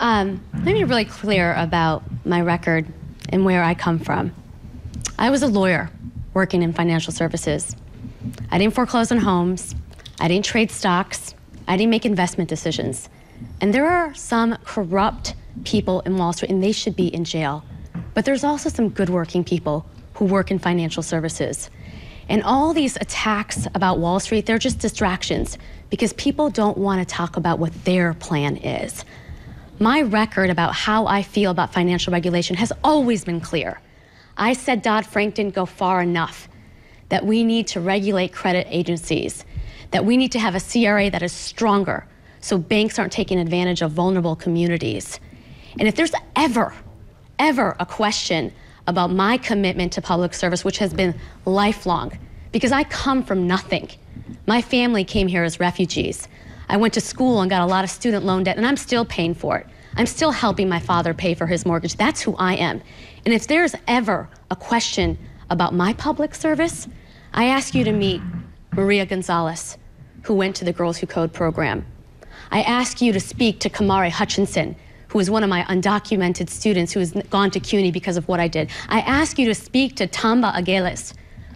Um, let me be really clear about my record and where I come from. I was a lawyer working in financial services. I didn't foreclose on homes. I didn't trade stocks. I didn't make investment decisions. And there are some corrupt people in Wall Street, and they should be in jail. But there's also some good working people who work in financial services. And all these attacks about Wall Street, they're just distractions because people don't want to talk about what their plan is. My record about how I feel about financial regulation has always been clear. I said Dodd Frank didn't go far enough, that we need to regulate credit agencies, that we need to have a CRA that is stronger so banks aren't taking advantage of vulnerable communities. And if there's ever, ever a question about my commitment to public service, which has been lifelong, because I come from nothing. My family came here as refugees. I went to school and got a lot of student loan debt, and I'm still paying for it. I'm still helping my father pay for his mortgage. That's who I am. And if there's ever a question about my public service, I ask you to meet Maria Gonzalez, who went to the Girls Who Code program. I ask you to speak to Kamari Hutchinson, who is one of my undocumented students who has gone to CUNY because of what I did. I ask you to speak to Tamba Agelis,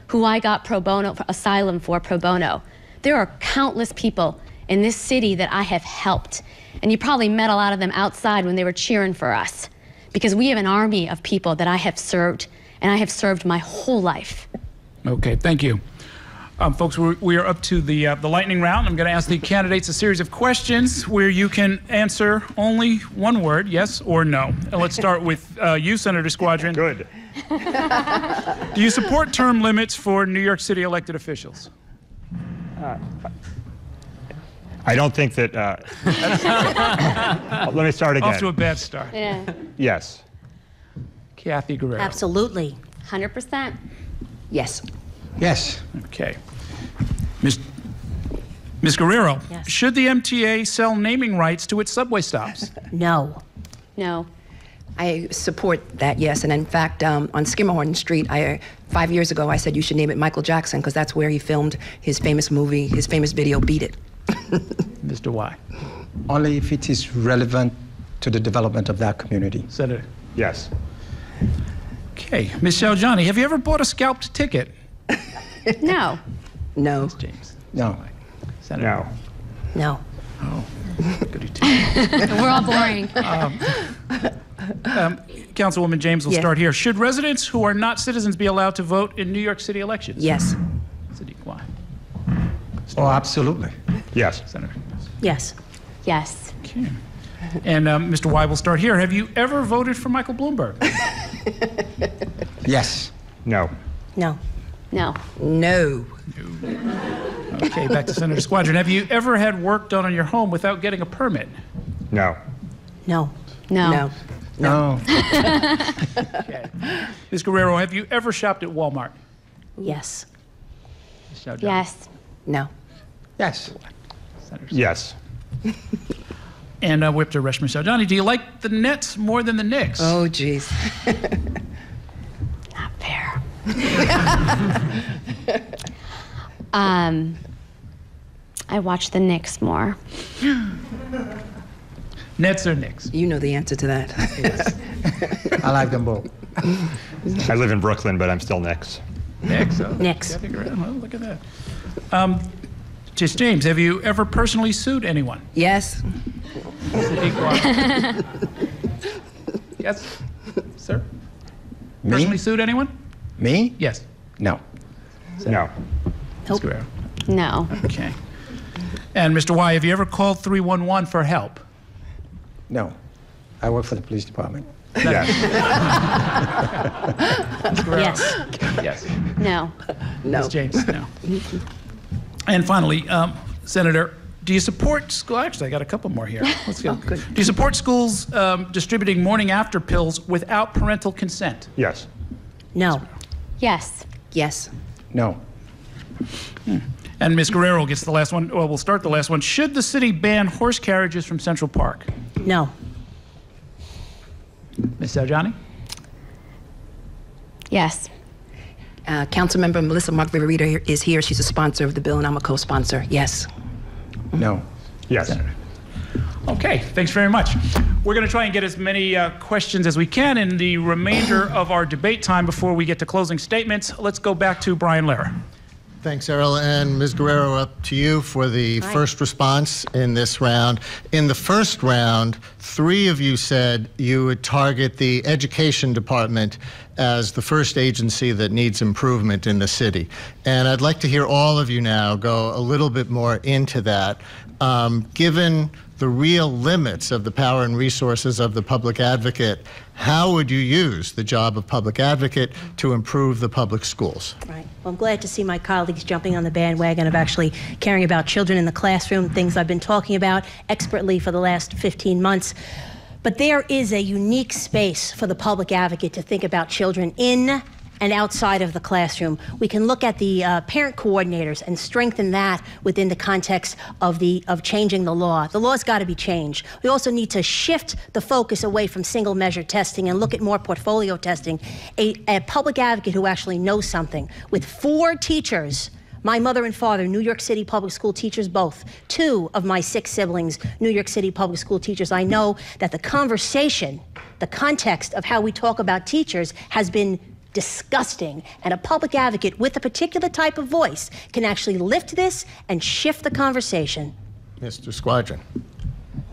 who I got pro bono for asylum for pro bono. There are countless people in this city that I have helped, and you probably met a lot of them outside when they were cheering for us, because we have an army of people that I have served, and I have served my whole life. Okay, thank you. Um, folks, we're, we are up to the, uh, the lightning round. I'm going to ask the candidates a series of questions where you can answer only one word, yes or no. And let's start with uh, you, Senator Squadron. Good. Do you support term limits for New York City elected officials? I don't think that. Uh, let me start again. Off to a bad start. Yeah. yes. Cathy Guerriero. Absolutely. 100%. Yes. Yes. Okay. Ms. Ms. Guerriero, Yes. should the MTA sell naming rights to its subway stops? No. No. I support that, yes. And in fact, um, on Schermerhorn Street, I, five years ago, I said you should name it Michael Jackson because that's where he filmed his famous movie, his famous video, Beat It. Mr. Wai. Only if it is relevant to the development of that community. Senator. Yes. Okay. Ms. Saujani, have you ever bought a scalped ticket? No. No. James. No. Senator. No. No. Oh, We're all boring. Councilwoman James will Yes. start here. Should residents who are not citizens be allowed to vote in New York City elections? Yes. Sidique, why? Oh, absolutely. Yes. Senator. Yes. Yes. Okay. And um, Mr. Wai will start here. Have you ever voted for Michael Bloomberg? Yes. No. No. No. No. Okay, back to Senator Squadron. Have you ever had work done on your home without getting a permit? No. No. No. No. No. Ms. Guerriero, have you ever shopped at Walmart? Yes. Ms. Saujani. Yes. No. Yes. Senator. Yes. And uh, Whip to Reshma Saujani, do you like the Nets more than the Knicks? Oh, jeez. Not fair. um, I watch the Knicks more. Nets or Knicks? You know the answer to that. I like them both. I live in Brooklyn, but I'm still Knicks. Knicks. Oh, Knicks. Cathy Guerriero, oh, look at that. Um, just James, have you ever personally sued anyone? yes. Yes, sir. Personally sued anyone? Me? Yes. No. No. Ms. Guerriero. No. Okay. And Mr. Wai, have you ever called 311 for help? No. I work for the police department. Yes. Yes. Yes. No. No. Ms. James, no. And finally, um, Senator, do you support school? Actually, I got a couple more here. Let's go. good. Do you support schools um, distributing morning after pills without parental consent? Yes. No. Yes. Yes. No. And Ms. Guerriero gets the last one. Well, we'll start the last one. Should the city ban horse carriages from Central Park? No. Ms. Saujani? Yes. Uh, Councilmember Melissa Mark Viverito is here. She's a sponsor of the bill, and I'm a co-sponsor. Yes. No. Yes. Okay, thanks very much. We're going to try and get as many uh, questions as we can in the remainder of our debate time before we get to closing statements. Let's go back to Brian Lehrer. Thanks, Errol. And Ms. Guerriero, up to you for the first response in this round. In the first round, three of you said you would target the education department as the first agency that needs improvement in the city. And I'd like to hear all of you now go a little bit more into that. Um, given the real limits of the power and resources of the public advocate, how would you use the job of public advocate to improve the public schools? Right. Well, I'm glad to see my colleagues jumping on the bandwagon of actually caring about children in the classroom, things I've been talking about expertly for the last 15 months. But there is a unique space for the public advocate to think about children in and outside of the classroom. We can look at the uh, parent coordinators and strengthen that within the context of the of changing the law. The law's got to be changed. We also need to shift the focus away from single measure testing and look at more portfolio testing. A, a public advocate who actually knows something with four teachers my mother and father, New York City public school teachers, both. Two of my six siblings, New York City public school teachers. I know that the conversation, the context of how we talk about teachers has been disgusting. And a public advocate with a particular type of voice can actually lift this and shift the conversation. Mr. Squadron.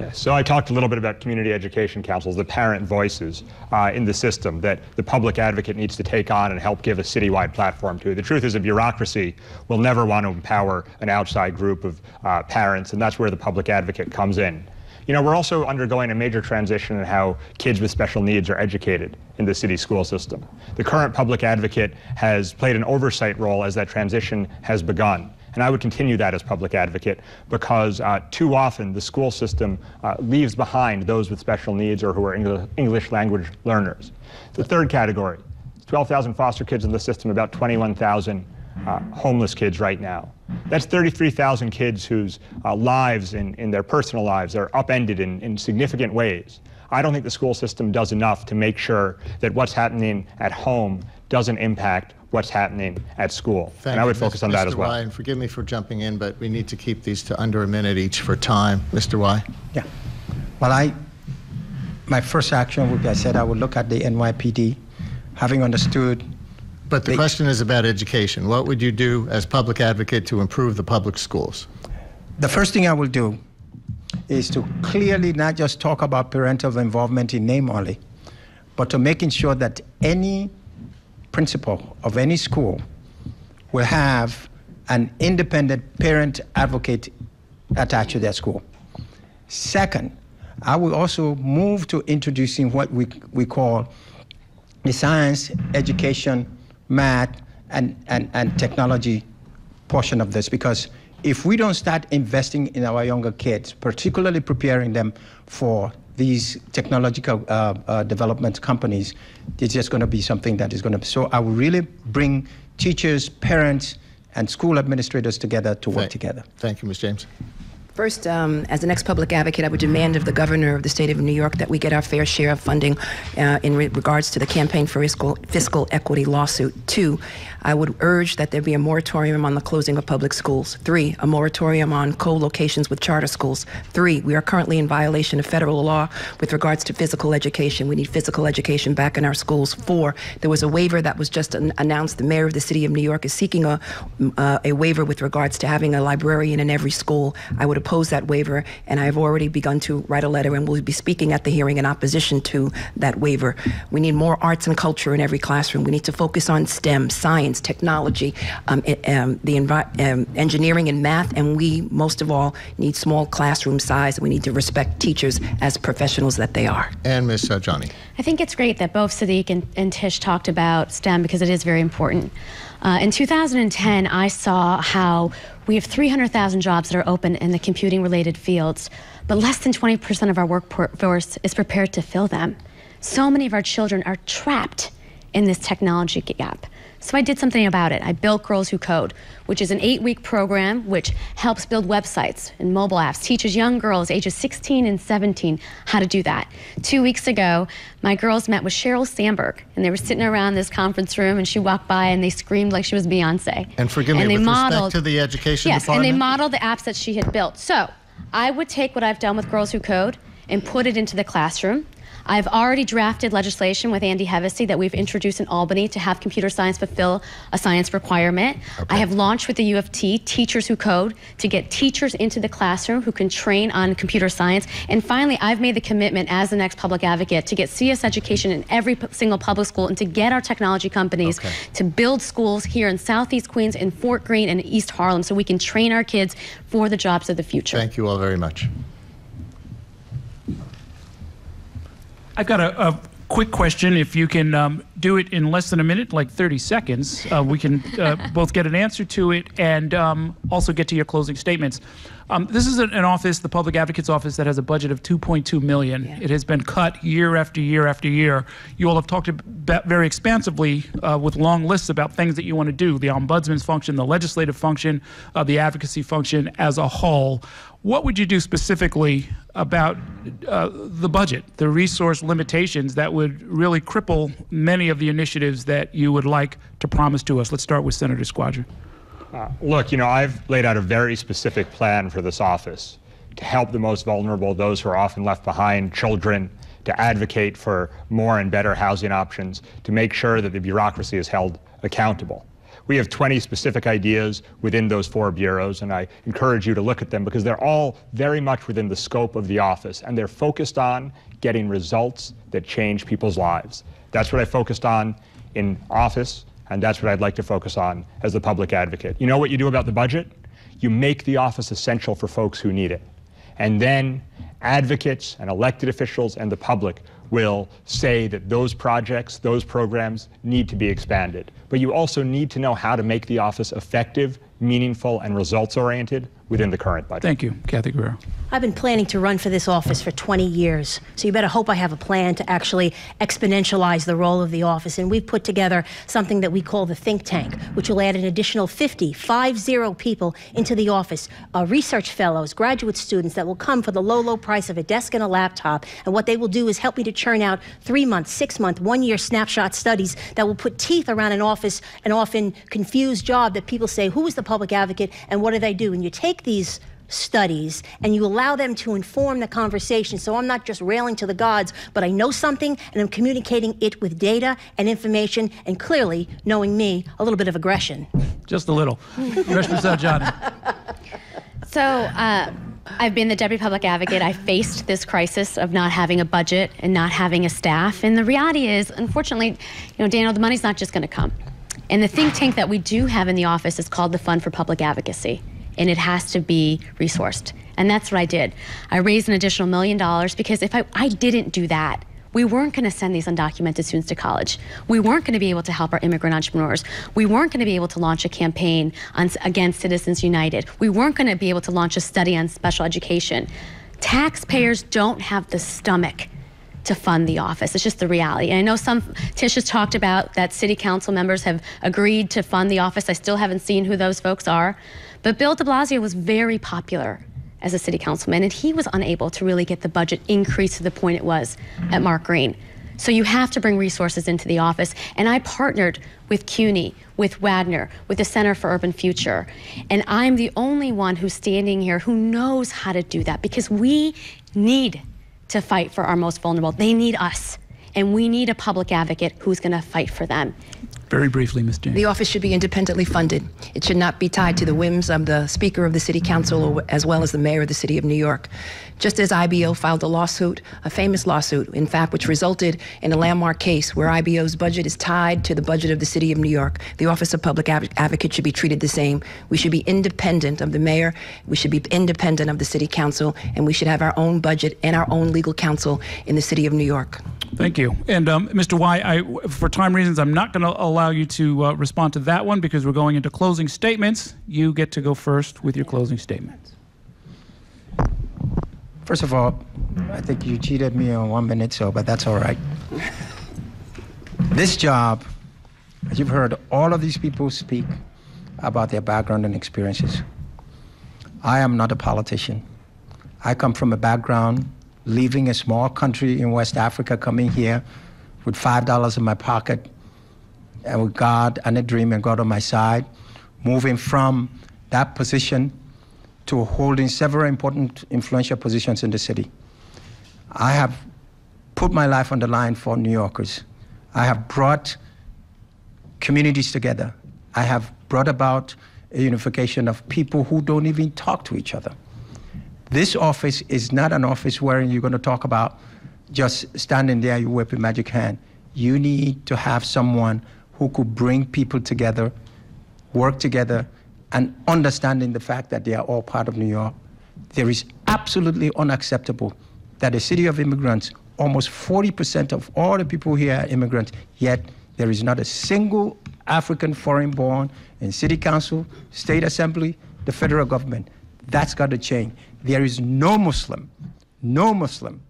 Yes. So I talked a little bit about community education councils, the parent voices uh, in the system that the public advocate needs to take on and help give a citywide platform to. The truth is, a bureaucracy will never want to empower an outside group of uh, parents, and that's where the public advocate comes in. You know, we're also undergoing a major transition in how kids with special needs are educated in the city school system. The current public advocate has played an oversight role as that transition has begun. And I would continue that as public advocate because uh, too often the school system uh, leaves behind those with special needs or who are Engl- English language learners. The third category 12,000 foster kids in the system, about 21,000 uh, homeless kids right now. That's 33,000 kids whose uh, lives in, in their personal lives are upended in, in significant ways. I don't think the school system does enough to make sure that what's happening at home doesn't impact what's happening at school. Thank and I would you, focus Mr. on that Mr. as well. Wai, and forgive me for jumping in, but we need to keep these to under a minute each for time. Mr. Wai. Yeah. Well, I, my first action would be I said I would look at the NYPD, having understood. But the They- question is about education. What would you do as public advocate to improve the public schools? The first thing I will do is to clearly not just talk about parental involvement in name only, but to making sure that any principal of any school will have an independent parent advocate attached to their school. Second, I will also move to introducing what we, we call the science, education, math, and, and, and technology portion of this because if we don't start investing in our younger kids, particularly preparing them for these technological uh, uh, development companies, it's just going to be something that is going to. So I will really bring teachers, parents, and school administrators together to work Thank- together. Thank you, Ms. James. First, um, as an ex-public advocate, I would demand of the governor of the state of New York that we get our fair share of funding uh, in re- regards to the campaign for fiscal, fiscal equity lawsuit. Two, I would urge that there be a moratorium on the closing of public schools. Three, a moratorium on co-locations with charter schools. Three, we are currently in violation of federal law with regards to physical education. We need physical education back in our schools. Four, there was a waiver that was just an- announced. The mayor of the city of New York is seeking a, uh, a waiver with regards to having a librarian in every school. I would oppose that waiver, and I have already begun to write a letter and will be speaking at the hearing in opposition to that waiver. We need more arts and culture in every classroom. We need to focus on STEM, science, technology, um, um, the envi- um, engineering and math, and we, most of all, need small classroom size. We need to respect teachers as professionals that they are. And Ms. uh, Saujani. I think it's great that both Sidique and, and Tish talked about STEM because it is very important. Uh, in 2010, I saw how we have 300,000 jobs that are open in the computing related fields, but less than 20% of our workforce is prepared to fill them. So many of our children are trapped in this technology gap. So I did something about it. I built Girls Who Code, which is an eight week program which helps build websites and mobile apps, teaches young girls ages 16 and 17 how to do that. Two weeks ago, my girls met with Sheryl Sandberg, and they were sitting around this conference room, and she walked by and they screamed like she was Beyonce. And forgive me, And they with modeled- respect to the education yes, department. and they modeled the apps that she had built. So I would take what I've done with Girls Who Code and put it into the classroom. I've already drafted legislation with Andy Hevesi that we've introduced in Albany to have computer science fulfill a science requirement. I have launched with the UFT Teachers Who Code to get teachers into the classroom who can train on computer science. And finally, I've made the commitment as the next public advocate to get CS education in every single public school and to get our technology companies Okay. to build schools here in Southeast Queens, in Fort Greene, and East Harlem so we can train our kids for the jobs of the future. Thank you all very much. I've got a, a quick question. If you can um, do it in less than a minute, like 30 seconds, uh, we can uh, both get an answer to it and um, also get to your closing statements. Um, this is an, office, the Public Advocate's Office, that has a budget of 2.2 million. It has been cut year after year after year. You all have talked about very expansively uh, with long lists about things that you want to do: the ombudsman's function, the legislative function, uh, the advocacy function as a whole. What would you do specifically about uh, the budget, the resource limitations that would really cripple many of the initiatives that you would like to promise to us? Let's start with Senator Squadron. Uh, look, you know, I've laid out a very specific plan for this office to help the most vulnerable, those who are often left behind, children, to advocate for more and better housing options, to make sure that the bureaucracy is held accountable. We have 20 specific ideas within those four bureaus, and I encourage you to look at them because they're all very much within the scope of the office, and they're focused on getting results that change people's lives. That's what I focused on in office, and that's what I'd like to focus on as the public advocate. You know what you do about the budget? You make the office essential for folks who need it. And then advocates and elected officials and the public will say that those projects, those programs need to be expanded. But you also need to know how to make the office effective, meaningful, and results oriented within the current budget. Thank you, Cathy Guerriero. I've been planning to run for this office for 20 years, so you better hope I have a plan to actually exponentialize the role of the office. And we've put together something that we call the think tank, which will add an additional 50, 50 people into the office, uh, research fellows, graduate students that will come for the low, low price of a desk and a laptop. And what they will do is help me to churn out three month, six month, one year snapshot studies that will put teeth around an office, an often confused job that people say, who is the public advocate and what do they do? And you take these studies and you allow them to inform the conversation. So I'm not just railing to the gods, but I know something and I'm communicating it with data and information and clearly, knowing me, a little bit of aggression. Just a little. Reshma Saujani. So, uh, I've been the deputy public advocate. I faced this crisis of not having a budget and not having a staff. And the reality is, unfortunately, you know, Daniel, the money's not just going to come. And the think tank that we do have in the office is called the Fund for Public Advocacy, and it has to be resourced. And that's what I did. I raised an additional million dollars because if I, I didn't do that, we weren't going to send these undocumented students to college. We weren't going to be able to help our immigrant entrepreneurs. We weren't going to be able to launch a campaign on, against Citizens United. We weren't going to be able to launch a study on special education. Taxpayers don't have the stomach to fund the office. It's just the reality. And I know some, Tish has talked about that city council members have agreed to fund the office. I still haven't seen who those folks are. But Bill de Blasio was very popular as a city councilman, and he was unable to really get the budget increased to the point it was at Mark Green. So you have to bring resources into the office. And I partnered with CUNY, with Wagner, with the Center for Urban Future. And I'm the only one who's standing here who knows how to do that because we need to fight for our most vulnerable. They need us. And we need a public advocate who's going to fight for them. Very briefly, Ms. James. The office should be independently funded. It should not be tied to the whims of the Speaker of the City Council as well as the Mayor of the City of New York. Just as IBO filed a lawsuit, a famous lawsuit, in fact, which resulted in a landmark case where IBO's budget is tied to the budget of the City of New York, the Office of Public Advocate should be treated the same. We should be independent of the Mayor, we should be independent of the City Council, and we should have our own budget and our own legal counsel in the City of New York. Thank you. And um, Mr. Wai, I, for time reasons, I'm not going to allow you to uh, respond to that one because we're going into closing statements. You get to go first with your closing statements. First of all, I think you cheated me on one minute, so, but that's all right. this job, as you've heard all of these people speak about their background and experiences. I am not a politician. I come from a background leaving a small country in West Africa, coming here with $5 in my pocket, and with God and a dream and God on my side, moving from that position to holding several important influential positions in the city. I have put my life on the line for New Yorkers. I have brought communities together. I have brought about a unification of people who don't even talk to each other. This office is not an office where you're going to talk about just standing there, you whip a magic hand. You need to have someone who could bring people together, work together, and understanding the fact that they are all part of New York. There is absolutely unacceptable that a city of immigrants, almost 40% of all the people here are immigrants, yet there is not a single African foreign born in city council, state assembly, the federal government. That's got to change. There is no Muslim, no Muslim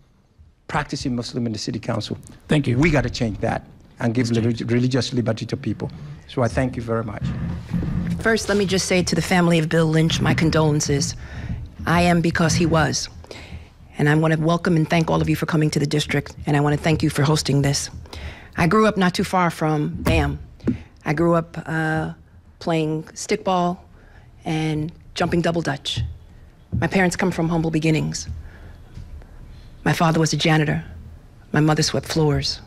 practicing Muslim in the city council. Thank you. We got to change that and give religious liberty to people. So I thank you very much. First, let me just say to the family of Bill Lynch, my condolences. I am because he was. And I want to welcome and thank all of you for coming to the district, and I want to thank you for hosting this. I grew up not too far from BAM. I grew up uh, playing stickball and jumping double dutch. My parents come from humble beginnings. My father was a janitor. My mother swept floors.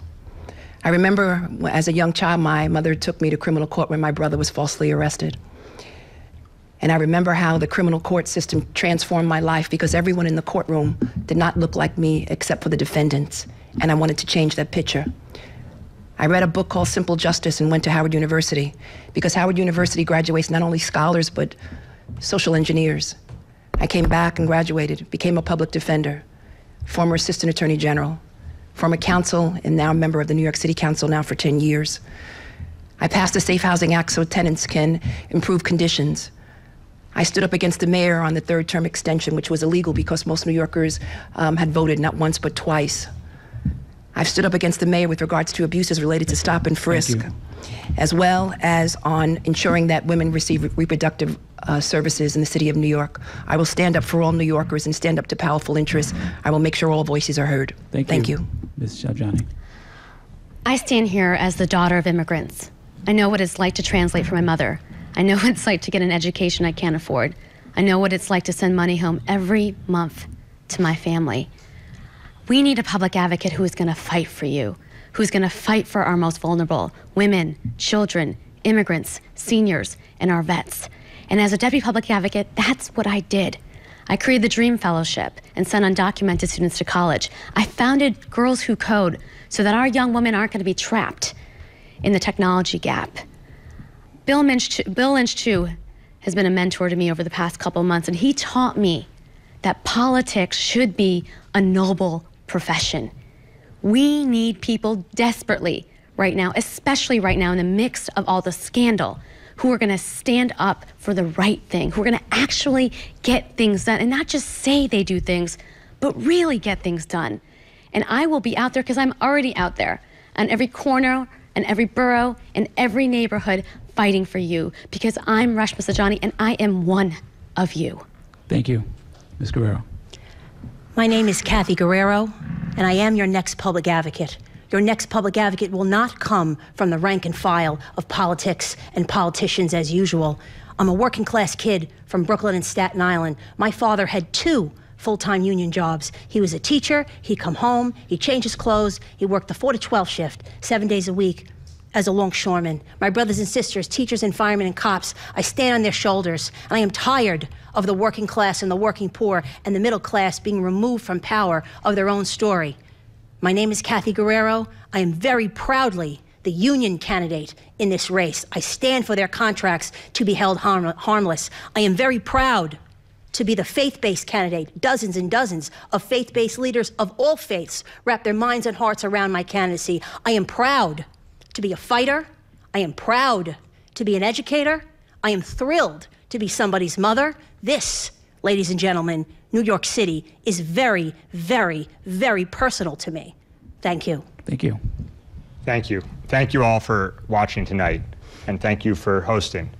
I remember as a young child, my mother took me to criminal court when my brother was falsely arrested. And I remember how the criminal court system transformed my life because everyone in the courtroom did not look like me except for the defendants. And I wanted to change that picture. I read a book called Simple Justice and went to Howard University because Howard University graduates not only scholars but social engineers. I came back and graduated, became a public defender, former assistant attorney general, former council and now a member of the New York City Council now for 10 years. I passed the Safe Housing Act so tenants can improve conditions. I stood up against the mayor on the third term extension, which was illegal because most New Yorkers um, had voted not once but twice. I've stood up against the mayor with regards to abuses related to stop and frisk, as well as on ensuring that women receive reproductive uh, services in the city of New York. I will stand up for all New Yorkers and stand up to powerful interests. I will make sure all voices are heard. Thank, you. Thank you. you. Ms. Saujani. I stand here as the daughter of immigrants. I know what it's like to translate for my mother. I know what it's like to get an education I can't afford. I know what it's like to send money home every month to my family. We need a public advocate who is going to fight for you, who's going to fight for our most vulnerable women, children, immigrants, seniors, and our vets. And as a deputy public advocate, that's what I did. I created the Dream Fellowship and sent undocumented students to college. I founded Girls Who Code so that our young women aren't going to be trapped in the technology gap. Bill Lynch, Bill Lynch, too, has been a mentor to me over the past couple months, and he taught me that politics should be a noble profession. We need people desperately right now, especially right now in the mix of all the scandal, who are going to stand up for the right thing, who are going to actually get things done and not just say they do things, but really get things done. And I will be out there because I'm already out there on every corner and every borough and every neighborhood fighting for you because I'm Reshma Saujani and I am one of you. Thank you. Ms. Guerriero. My name is Cathy Guerriero, and I am your next public advocate. Your next public advocate will not come from the rank and file of politics and politicians as usual. I'm a working class kid from Brooklyn and Staten Island. My father had two full-time union jobs. He was a teacher, he'd come home, he'd change his clothes, he worked the 4 to 12 shift, seven days a week as a longshoreman. My brothers and sisters, teachers and firemen and cops, I stand on their shoulders, and I am tired of the working class and the working poor and the middle class being removed from power of their own story. My name is Cathy Guerriero. I am very proudly the union candidate in this race. I stand for their contracts to be held harm harmless. I am very proud to be the faith based candidate. Dozens and dozens of faith based leaders of all faiths wrap their minds and hearts around my candidacy. I am proud to be a fighter. I am proud to be an educator. I am thrilled to be somebody's mother. This, ladies and gentlemen, New York City is very, very, very personal to me. Thank you. Thank you. Thank you. Thank you all for watching tonight, and thank you for hosting.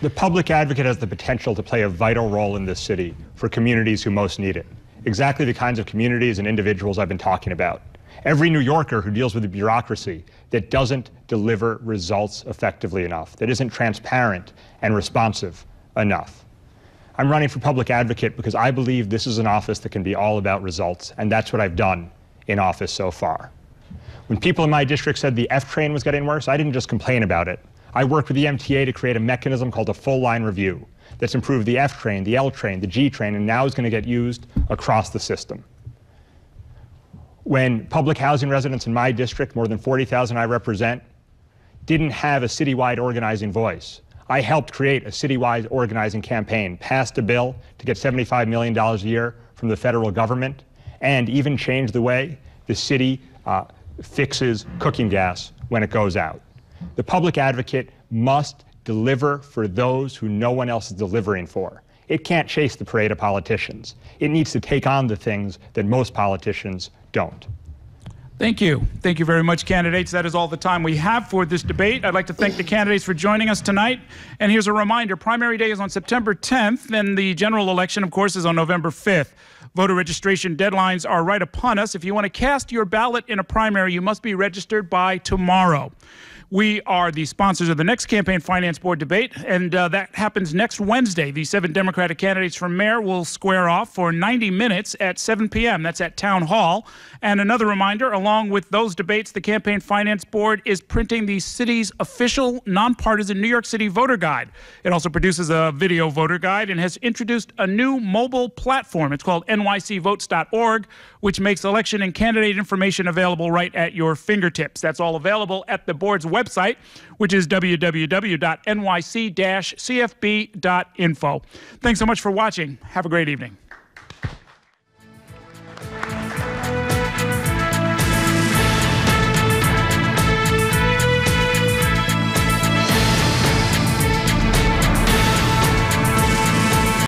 The public advocate has the potential to play a vital role in this city for communities who most need it. Exactly the kinds of communities and individuals I've been talking about. Every New Yorker who deals with a bureaucracy that doesn't deliver results effectively enough, that isn't transparent and responsive enough. I'm running for public advocate because I believe this is an office that can be all about results, and that's what I've done in office so far. When people in my district said the F train was getting worse, I didn't just complain about it. I worked with the MTA to create a mechanism called a full line review that's improved the F train, the L train, the G train, and now is going to get used across the system. When public housing residents in my district, more than 40,000 I represent, didn't have a citywide organizing voice, I helped create a citywide organizing campaign, passed a bill to get $75 million a year from the federal government, and even changed the way the city uh, fixes cooking gas when it goes out. The public advocate must deliver for those who no one else is delivering for. It can't chase the parade of politicians. It needs to take on the things that most politicians don't. Thank you. Thank you very much, candidates. That is all the time we have for this debate. I'd like to thank the candidates for joining us tonight. And here's a reminder primary day is on September 10th, and the general election, of course, is on November 5th. Voter registration deadlines are right upon us. If you want to cast your ballot in a primary, you must be registered by tomorrow. We are the sponsors of the next Campaign Finance Board debate, and uh, that happens next Wednesday. The seven Democratic candidates for mayor will square off for 90 minutes at 7 p.m. That's at Town Hall. And another reminder along with those debates, the Campaign Finance Board is printing the city's official nonpartisan New York City voter guide. It also produces a video voter guide and has introduced a new mobile platform. It's called nycvotes.org, which makes election and candidate information available right at your fingertips. That's all available at the board's website which is www.nyc-cfb.info. Thanks so much for watching. Have a great evening.